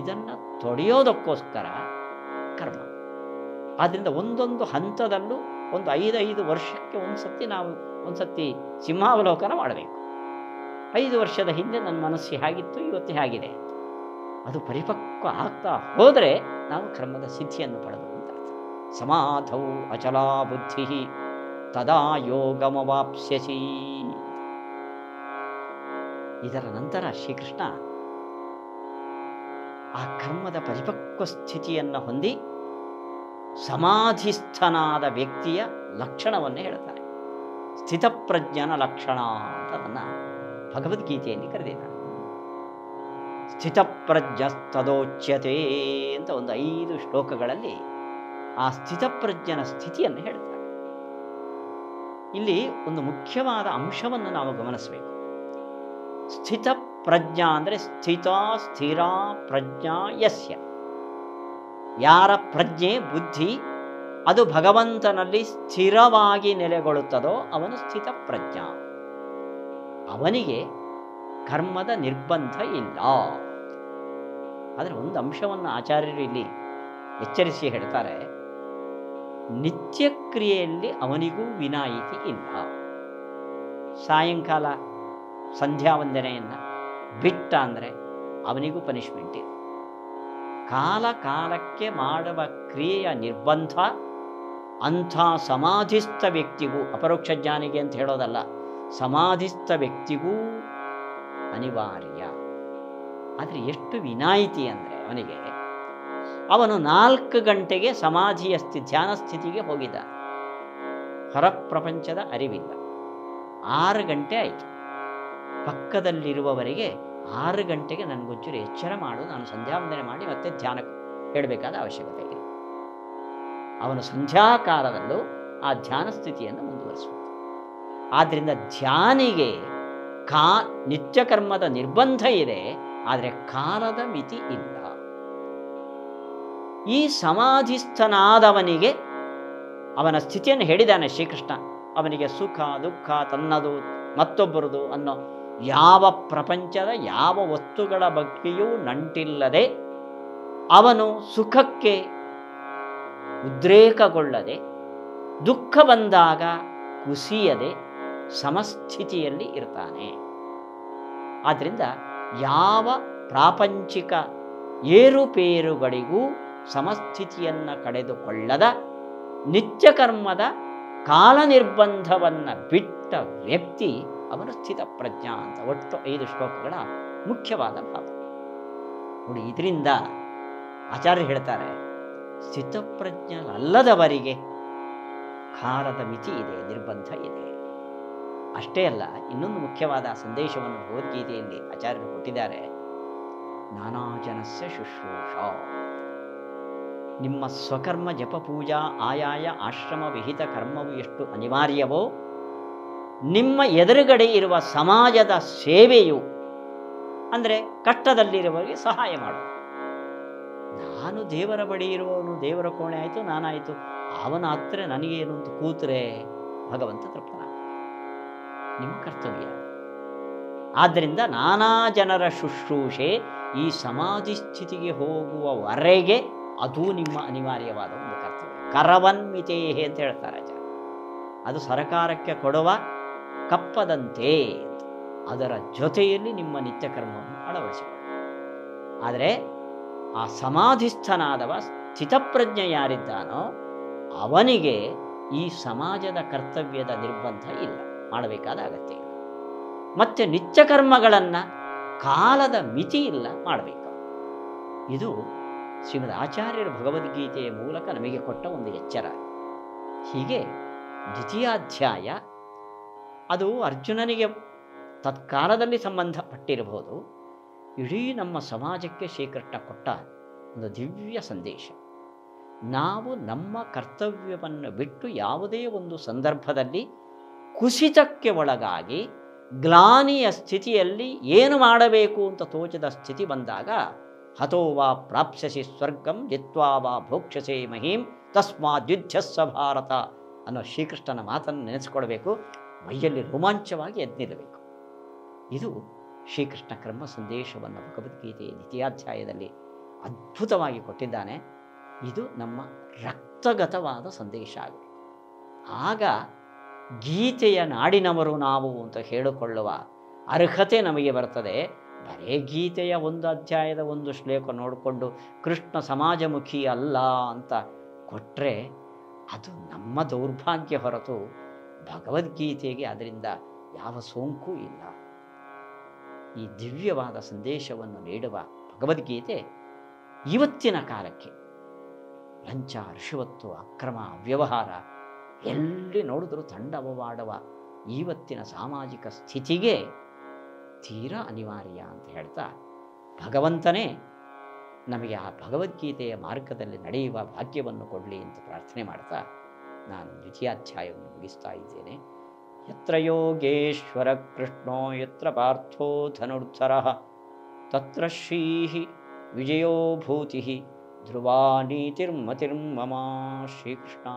ಇದನ್ನು ತೊಡೆಯೋದಕ್ಕೋಸ್ಕರ ಕರ್ಮ. ಆದ್ದರಿಂದ ಒಂದೊಂದು ಹಂತದಲ್ಲೂ ಒಂದು ಐದೈದು ವರ್ಷಕ್ಕೆ ಒಂದು ಸತಿ ನಾವು ಒಂದು ಸತಿ ಸಿಂಹಾವಲೋಕನ ಮಾಡಬೇಕು. ಐದು ವರ್ಷದ ಹಿಂದೆ ನನ್ನ ಮನಸ್ಸು ಹೇಗಿತ್ತು, ಇವತ್ತು ಹೇಗಿದೆ? ಅದು ಪರಿಪಕ್ವ ಆಗ್ತಾ ಹೋದರೆ ನಾವು ಕ್ರಮದ ಸಿದ್ಧಿಯನ್ನು ಪಡೆದು ಅಂತ ಸಮಾಧೌ ಅಚಲಾ ಬುದ್ಧಿ, ತದಾ ಯೋಗಮವಾಪ್ಸ್ಯಸಿ. ಇದರ ನಂತರ ಶ್ರೀಕೃಷ್ಣ ಆ ಕರ್ಮದ ಪರಿಪಕ್ವ ಸ್ಥಿತಿಯನ್ನು ಹೊಂದಿ ಸಮಾಧಿಸ್ಥನಾದ ವ್ಯಕ್ತಿಯ ಲಕ್ಷಣವನ್ನು ಹೇಳ್ತಾರೆ. ಸ್ಥಿತಪ್ರಜ್ಞನ ಲಕ್ಷಣ ಅಂತ ನನ್ನ ಭಗವದ್ಗೀತೆಯಲ್ಲಿ ಕರೆದಿದ್ದಾನೆ ಸ್ಥಿತಪ್ರಜ್ಞಸ್ತದೋಚ್ಯತೆ ಅಂತ ಒಂದು ಐದು ಶ್ಲೋಕಗಳಲ್ಲಿ ಆ ಸ್ಥಿತಪ್ರಜ್ಞನ ಸ್ಥಿತಿಯನ್ನು ಹೇಳ್ತಾರೆ. ಇಲ್ಲಿ ಒಂದು ಮುಖ್ಯವಾದ ಅಂಶವನ್ನು ನಾವು ಗಮನಿಸಬೇಕು. ಸ್ಥಿತ ಪ್ರಜ್ಞಾ ಅಂದರೆ ಸ್ಥಿತ ಸ್ಥಿರ ಪ್ರಜ್ಞಾ ಯಸ್ಯ. ಯಾರ ಪ್ರಜ್ಞೆ ಬುದ್ಧಿ ಅದು ಭಗವಂತನಲ್ಲಿ ಸ್ಥಿರವಾಗಿ ನೆಲೆಗೊಳ್ಳುತ್ತದೋ ಅವನು ಸ್ಥಿತ ಪ್ರಜ್ಞಾ ಅವನಿಗೆ ಕರ್ಮದ ನಿರ್ಬಂಧ ಇಲ್ಲ. ಆದರೆ ಒಂದು ಅಂಶವನ್ನು ಆಚಾರ್ಯರು ಇಲ್ಲಿ ಎಚ್ಚರಿಸಿ ಹೇಳ್ತಾರೆ. ನಿತ್ಯ ಕ್ರಿಯೆಯಲ್ಲಿ ಅವನಿಗೂ ವಿನಾಯಿತಿ ಇಲ್ಲ. ಸಾಯಂಕಾಲ ಸಂಧ್ಯಾ ವಂದನೆಯನ್ನು ಬಿಟ್ಟ ಅಂದರೆ ಅವನಿಗೂ ಪನಿಷ್ಮೆಂಟ್ ಇದೆ ಕಾಲ ಕಾಲಕ್ಕೆ ಮಾಡುವ ಕ್ರಿಯೆಯ ನಿರ್ಬಂಧ ಅಂಥ ಸಮಾಧಿಸ್ಥ ವ್ಯಕ್ತಿಗೂ ಅಪರೋಕ್ಷ ಜ್ಞಾನಿಗೆ ಅಂತ ಹೇಳೋದಲ್ಲ. ಸಮಾಧಿಸ್ಥ ವ್ಯಕ್ತಿಗೂ ಅನಿವಾರ್ಯ. ಆದರೆ ಎಷ್ಟು ವಿನಾಯಿತಿ ಅಂದರೆ ಅವನಿಗೆ. ಅವನು ನಾಲ್ಕು ಗಂಟೆಗೆ ಸಮಾಧಿಯ ಸ್ಥಿ ಧ್ಯಾನ ಸ್ಥಿತಿಗೆ ಹೋಗಿದ್ದ ಹೊರ ಪ್ರಪಂಚದ ಅರಿವಿಲ್ಲ. ಆರು ಗಂಟೆ ಆಯಿತು. ಪಕ್ಕದಲ್ಲಿರುವವರಿಗೆ ಆರು ಗಂಟೆಗೆ ನನಗೊಂಚೂರು ಎಚ್ಚರ ಮಾಡು, ನಾನು ಸಂಧ್ಯಾವಂದನೆ ಮಾಡಿ ಮತ್ತೆ ಧ್ಯಾನ ಹೇಳಬೇಕಾದ ಅವಶ್ಯಕತೆ ಇದೆ. ಅವನು ಸಂಧ್ಯಾಕಾಲದಲ್ಲೂ ಆ ಧ್ಯಾನ ಸ್ಥಿತಿಯನ್ನು ಮುಂದುವರಿಸುವುದು ಆದ್ದರಿಂದ ಧ್ಯಾನಿಗೆ ಕಾ ನಿತ್ಯ ಕರ್ಮದ ನಿರ್ಬಂಧ ಇದೆ, ಆದರೆ ಕಾಲದ ಮಿತಿ ಇಲ್ಲ. ಈ ಸಮಾಧಿಸ್ಥನಾದವನಿಗೆ ಅವನ ಸ್ಥಿತಿಯನ್ನು ಹೇಳಿದ್ದಾನೆ ಶ್ರೀಕೃಷ್ಣ. ಅವನಿಗೆ ಸುಖ, ದುಃಖ, ತನ್ನದು, ಮತ್ತೊಬ್ಬರದು ಅನ್ನೋ ಯಾವ ಪ್ರಪಂಚದ ಯಾವ ವಸ್ತುಗಳ ಬಗ್ಗೆಯೂ ನಂಟಿಲ್ಲದೆ ಅವನು ಸುಖಕ್ಕೆ ಉದ್ರೇಕಗೊಳ್ಳದೆ, ದುಃಖ ಬಂದಾಗ ಕುಸಿಯದೆ ಸಮಸ್ಥಿತಿಯಲ್ಲಿ ಇರ್ತಾನೆ. ಆದ್ದರಿಂದ ಯಾವ ಪ್ರಾಪಂಚಿಕ ಏರುಪೇರುಗಳಿಗೂ ಸಮಸ್ಥಿತಿಯನ್ನು ಕಳೆದುಕೊಳ್ಳದ ನಿತ್ಯಕರ್ಮದ ಕಾಲ ನಿರ್ಬಂಧವನ್ನು ಬಿಟ್ಟ ವ್ಯಕ್ತಿ ಅವನು ಸ್ಥಿತಪ್ರಜ್ಞ ಅಂತ ಒಟ್ಟು ಐದು ಶ್ಲೋಕಗಳ ಮುಖ್ಯವಾದ ಭಾವ ನೋಡಿ, ಇದರಿಂದ ಆಚಾರ್ಯ ಹೇಳ್ತಾರೆ, ಸ್ಥಿತಪ್ರಜ್ಞರಲ್ಲದವರಿಗೆ ಕಾಲದ ಮಿತಿ ಇದೆ, ನಿರ್ಬಂಧ ಇದೆ. ಅಷ್ಟೇ ಅಲ್ಲ, ಇನ್ನೊಂದು ಮುಖ್ಯವಾದ ಸಂದೇಶವನ್ನು ಭಗವದ್ಗೀತೆಯಲ್ಲಿ ಆಚಾರ್ಯರು ಕೊಟ್ಟಿದ್ದಾರೆ. ನಾನಾ ಜನಸ್ಯ ಶುಶ್ರೂಷ. ನಿಮ್ಮ ಸ್ವಕರ್ಮ ಜಪ ಪೂಜಾ ಆಯಾಯ ಆಶ್ರಮ ವಿಹಿತ ಕರ್ಮವು ಎಷ್ಟು ಅನಿವಾರ್ಯವೋ, ನಿಮ್ಮ ಎದುರುಗಡೆ ಇರುವ ಸಮಾಜದ ಸೇವೆಯು, ಅಂದರೆ ಕಷ್ಟದಲ್ಲಿರುವವರಿಗೆ ಸಹಾಯ ಮಾಡು. ನಾನು ದೇವರ ಬಳಿ ಇರುವವನು ದೇವರ ಕೋಣೆ ಆಯಿತು, ನಾನಾಯಿತು, ಅವನ ಹತ್ರ ನನಗೇನು ಅಂತ ಕೂತರೆ ಭಗವಂತ ತೃಪ್ತನಾಗ ನಿಮ್ಮ ಕರ್ತವ್ಯ. ಆದ್ದರಿಂದ ನಾನಾ ಜನರ ಶುಶ್ರೂಷೆ ಈ ಸಮಾಧಿ ಸ್ಥಿತಿಗೆ ಹೋಗುವವರೆಗೆ ಅದು ನಿಮ್ಮ ಅನಿವಾರ್ಯವಾದ ಒಂದು ಕರ್ತವ್ಯ. ಕರವನ್ಮಿತೇಹೆ ಅಂತ ಹೇಳ್ತಾರೆ ಜನ. ಅದು ಸರಕಾರಕ್ಕೆ ಕೊಡುವ ಕಪ್ಪದಂತೆ ಅದರ ಜೊತೆಯಲ್ಲಿ ನಿಮ್ಮ ನಿತ್ಯ ಕರ್ಮವನ್ನು ಅಳವಡಿಸಿಕೊಳ್ಳಿ. ಆದರೆ ಆ ಸಮಾಧಿಸ್ಥನಾದವ ಸ್ಥಿತಪ್ರಜ್ಞ ಯಾರಿದ್ದಾನೋ ಅವನಿಗೆ ಈ ಸಮಾಜದ ಕರ್ತವ್ಯದ ನಿರ್ಬಂಧ ಇಲ್ಲ. ಮಾಡಬೇಕಾದ ಅಗತ್ಯ ಇಲ್ಲ ಮತ್ತು ನಿತ್ಯ ಕರ್ಮಗಳನ್ನು ಕಾಲದ ಮಿತಿ ಇಲ್ಲ ಮಾಡಬೇಕು. ಇದು ಶ್ರೀಮದ್ ಆಚಾರ್ಯರ ಭಗವದ್ಗೀತೆಯ ಮೂಲಕ ನಮಗೆ ಕೊಟ್ಟ ಒಂದು ಎಚ್ಚರ. ಹೀಗೆ ದ್ವಿತೀಯಾಧ್ಯಾಯ, ಅದು ಅರ್ಜುನನಿಗೆ ತತ್ಕಾಲದಲ್ಲಿ ಸಂಬಂಧಪಟ್ಟಿರಬಹುದು. ಇಡೀ ನಮ್ಮ ಸಮಾಜಕ್ಕೆ ಶ್ರೀಕೃಷ್ಣ ಕೊಟ್ಟ ಒಂದು ದಿವ್ಯ ಸಂದೇಶ. ನಾವು ನಮ್ಮ ಕರ್ತವ್ಯವನ್ನು ಬಿಟ್ಟು ಯಾವುದೇ ಒಂದು ಸಂದರ್ಭದಲ್ಲಿ ಕುಸಿತಕ್ಕೆ ಒಳಗಾಗಿ ಗ್ಲಾನಿಯ ಸ್ಥಿತಿಯಲ್ಲಿ ಏನು ಮಾಡಬೇಕು ಅಂತ ತೋಚದ ಸ್ಥಿತಿ ಬಂದಾಗ ಹತೋವಾ ಪ್ರಾಪ್ಸ್ಯಸಿ ಸ್ವರ್ಗಂ ಜಿತ್ವಾ ವಾ ಭೋಕ್ಷಸೆ ಮಹೀಂ ತಸ್ಮಾತ್ ಯುದ್ಧಸ್ಸ ಭಾರತ ಅನ್ನೋ ಶ್ರೀಕೃಷ್ಣನ ಮಾತನ್ನು ನೆನೆಸ್ಕೊಳ್ಬೇಕು. ಮೈಯಲ್ಲಿ ರೋಮಾಂಚವಾಗಿ ಎದ್ನಿರಬೇಕು ಇದು ಶ್ರೀಕೃಷ್ಣ ಕರ್ಮ ಸಂದೇಶವನ್ನು ಭಗವದ್ಗೀತೆಯ ದ್ವಿತೀಯಾಧ್ಯಾಯದಲ್ಲಿ ಅದ್ಭುತವಾಗಿ ಕೊಟ್ಟಿದ್ದಾನೆ. ಇದು ನಮ್ಮ ರಕ್ತಗತವಾದ ಸಂದೇಶ ಆಗಿದೆ. ಆಗ ಗೀತೆಯ ನಾಡಿನವರು ನಾವು ಅಂತ ಹೇಳಿಕೊಳ್ಳುವ ಅರ್ಹತೆ ನಮಗೆ ಬರ್ತದೆ. ಬರೇ ಗೀತೆಯ ಒಂದು ಅಧ್ಯಾಯದ ಒಂದು ಶ್ಲೋಕ ನೋಡಿಕೊಂಡು ಕೃಷ್ಣ ಸಮಾಜಮುಖಿ ಅಲ್ಲ ಅಂತ ಕೊಟ್ಟರೆ ಅದು ನಮ್ಮ ದೌರ್ಭಾಗ್ಯ ಹೊರತು ಭಗವದ್ಗೀತೆಗೆ ಅದರಿಂದ ಯಾವ ಸೋಂಕು ಇಲ್ಲ. ಈ ದಿವ್ಯವಾದ ಸಂದೇಶವನ್ನು ನೀಡುವ ಭಗವದ್ಗೀತೆ ಇವತ್ತಿನ ಕಾಲಕ್ಕೆ ಲಂಚ ಋಷಿವತ್ತು ಅಕ್ರಮ, ಅವ್ಯವಹಾರ ಎಲ್ಲಿ ನೋಡಿದ್ರೂ ತಂಡವವಾಡುವ ಇವತ್ತಿನ ಸಾಮಾಜಿಕ ಸ್ಥಿತಿಗೆ ತೀರಾ ಅನಿವಾರ್ಯ ಅಂತ ಹೇಳ್ತಾ ಭಗವಂತನೇ ನಮಗೆ ಆ ಭಗವದ್ಗೀತೆಯ ಮಾರ್ಗದಲ್ಲಿ ನಡೆಯುವ ಭಾಗ್ಯವನ್ನು ಕೊಡಲಿ ಅಂತ ಪ್ರಾರ್ಥನೆ ಮಾಡ್ತಾ ನಾನು ದ್ವಿತೀಯಾಧ್ಯಾಯವನ್ನು ಮುಗಿಸ್ತಾ ಇದ್ದೇನೆ. ಯತ್ರ ಯೋಗೇಶ್ವರ ಕೃಷ್ಣೋ, ಯತ್ರ ಪಾರ್ಥೋ ಧನುರ್ಧರ, ತತ್ರ ಶ್ರೀ ವಿಜಯೋಭೂತಿ ಧ್ರುವ ನೀತಿರ್ಮತಿರ್ಮಮ ಶ್ರೀಕೃಷ್ಣ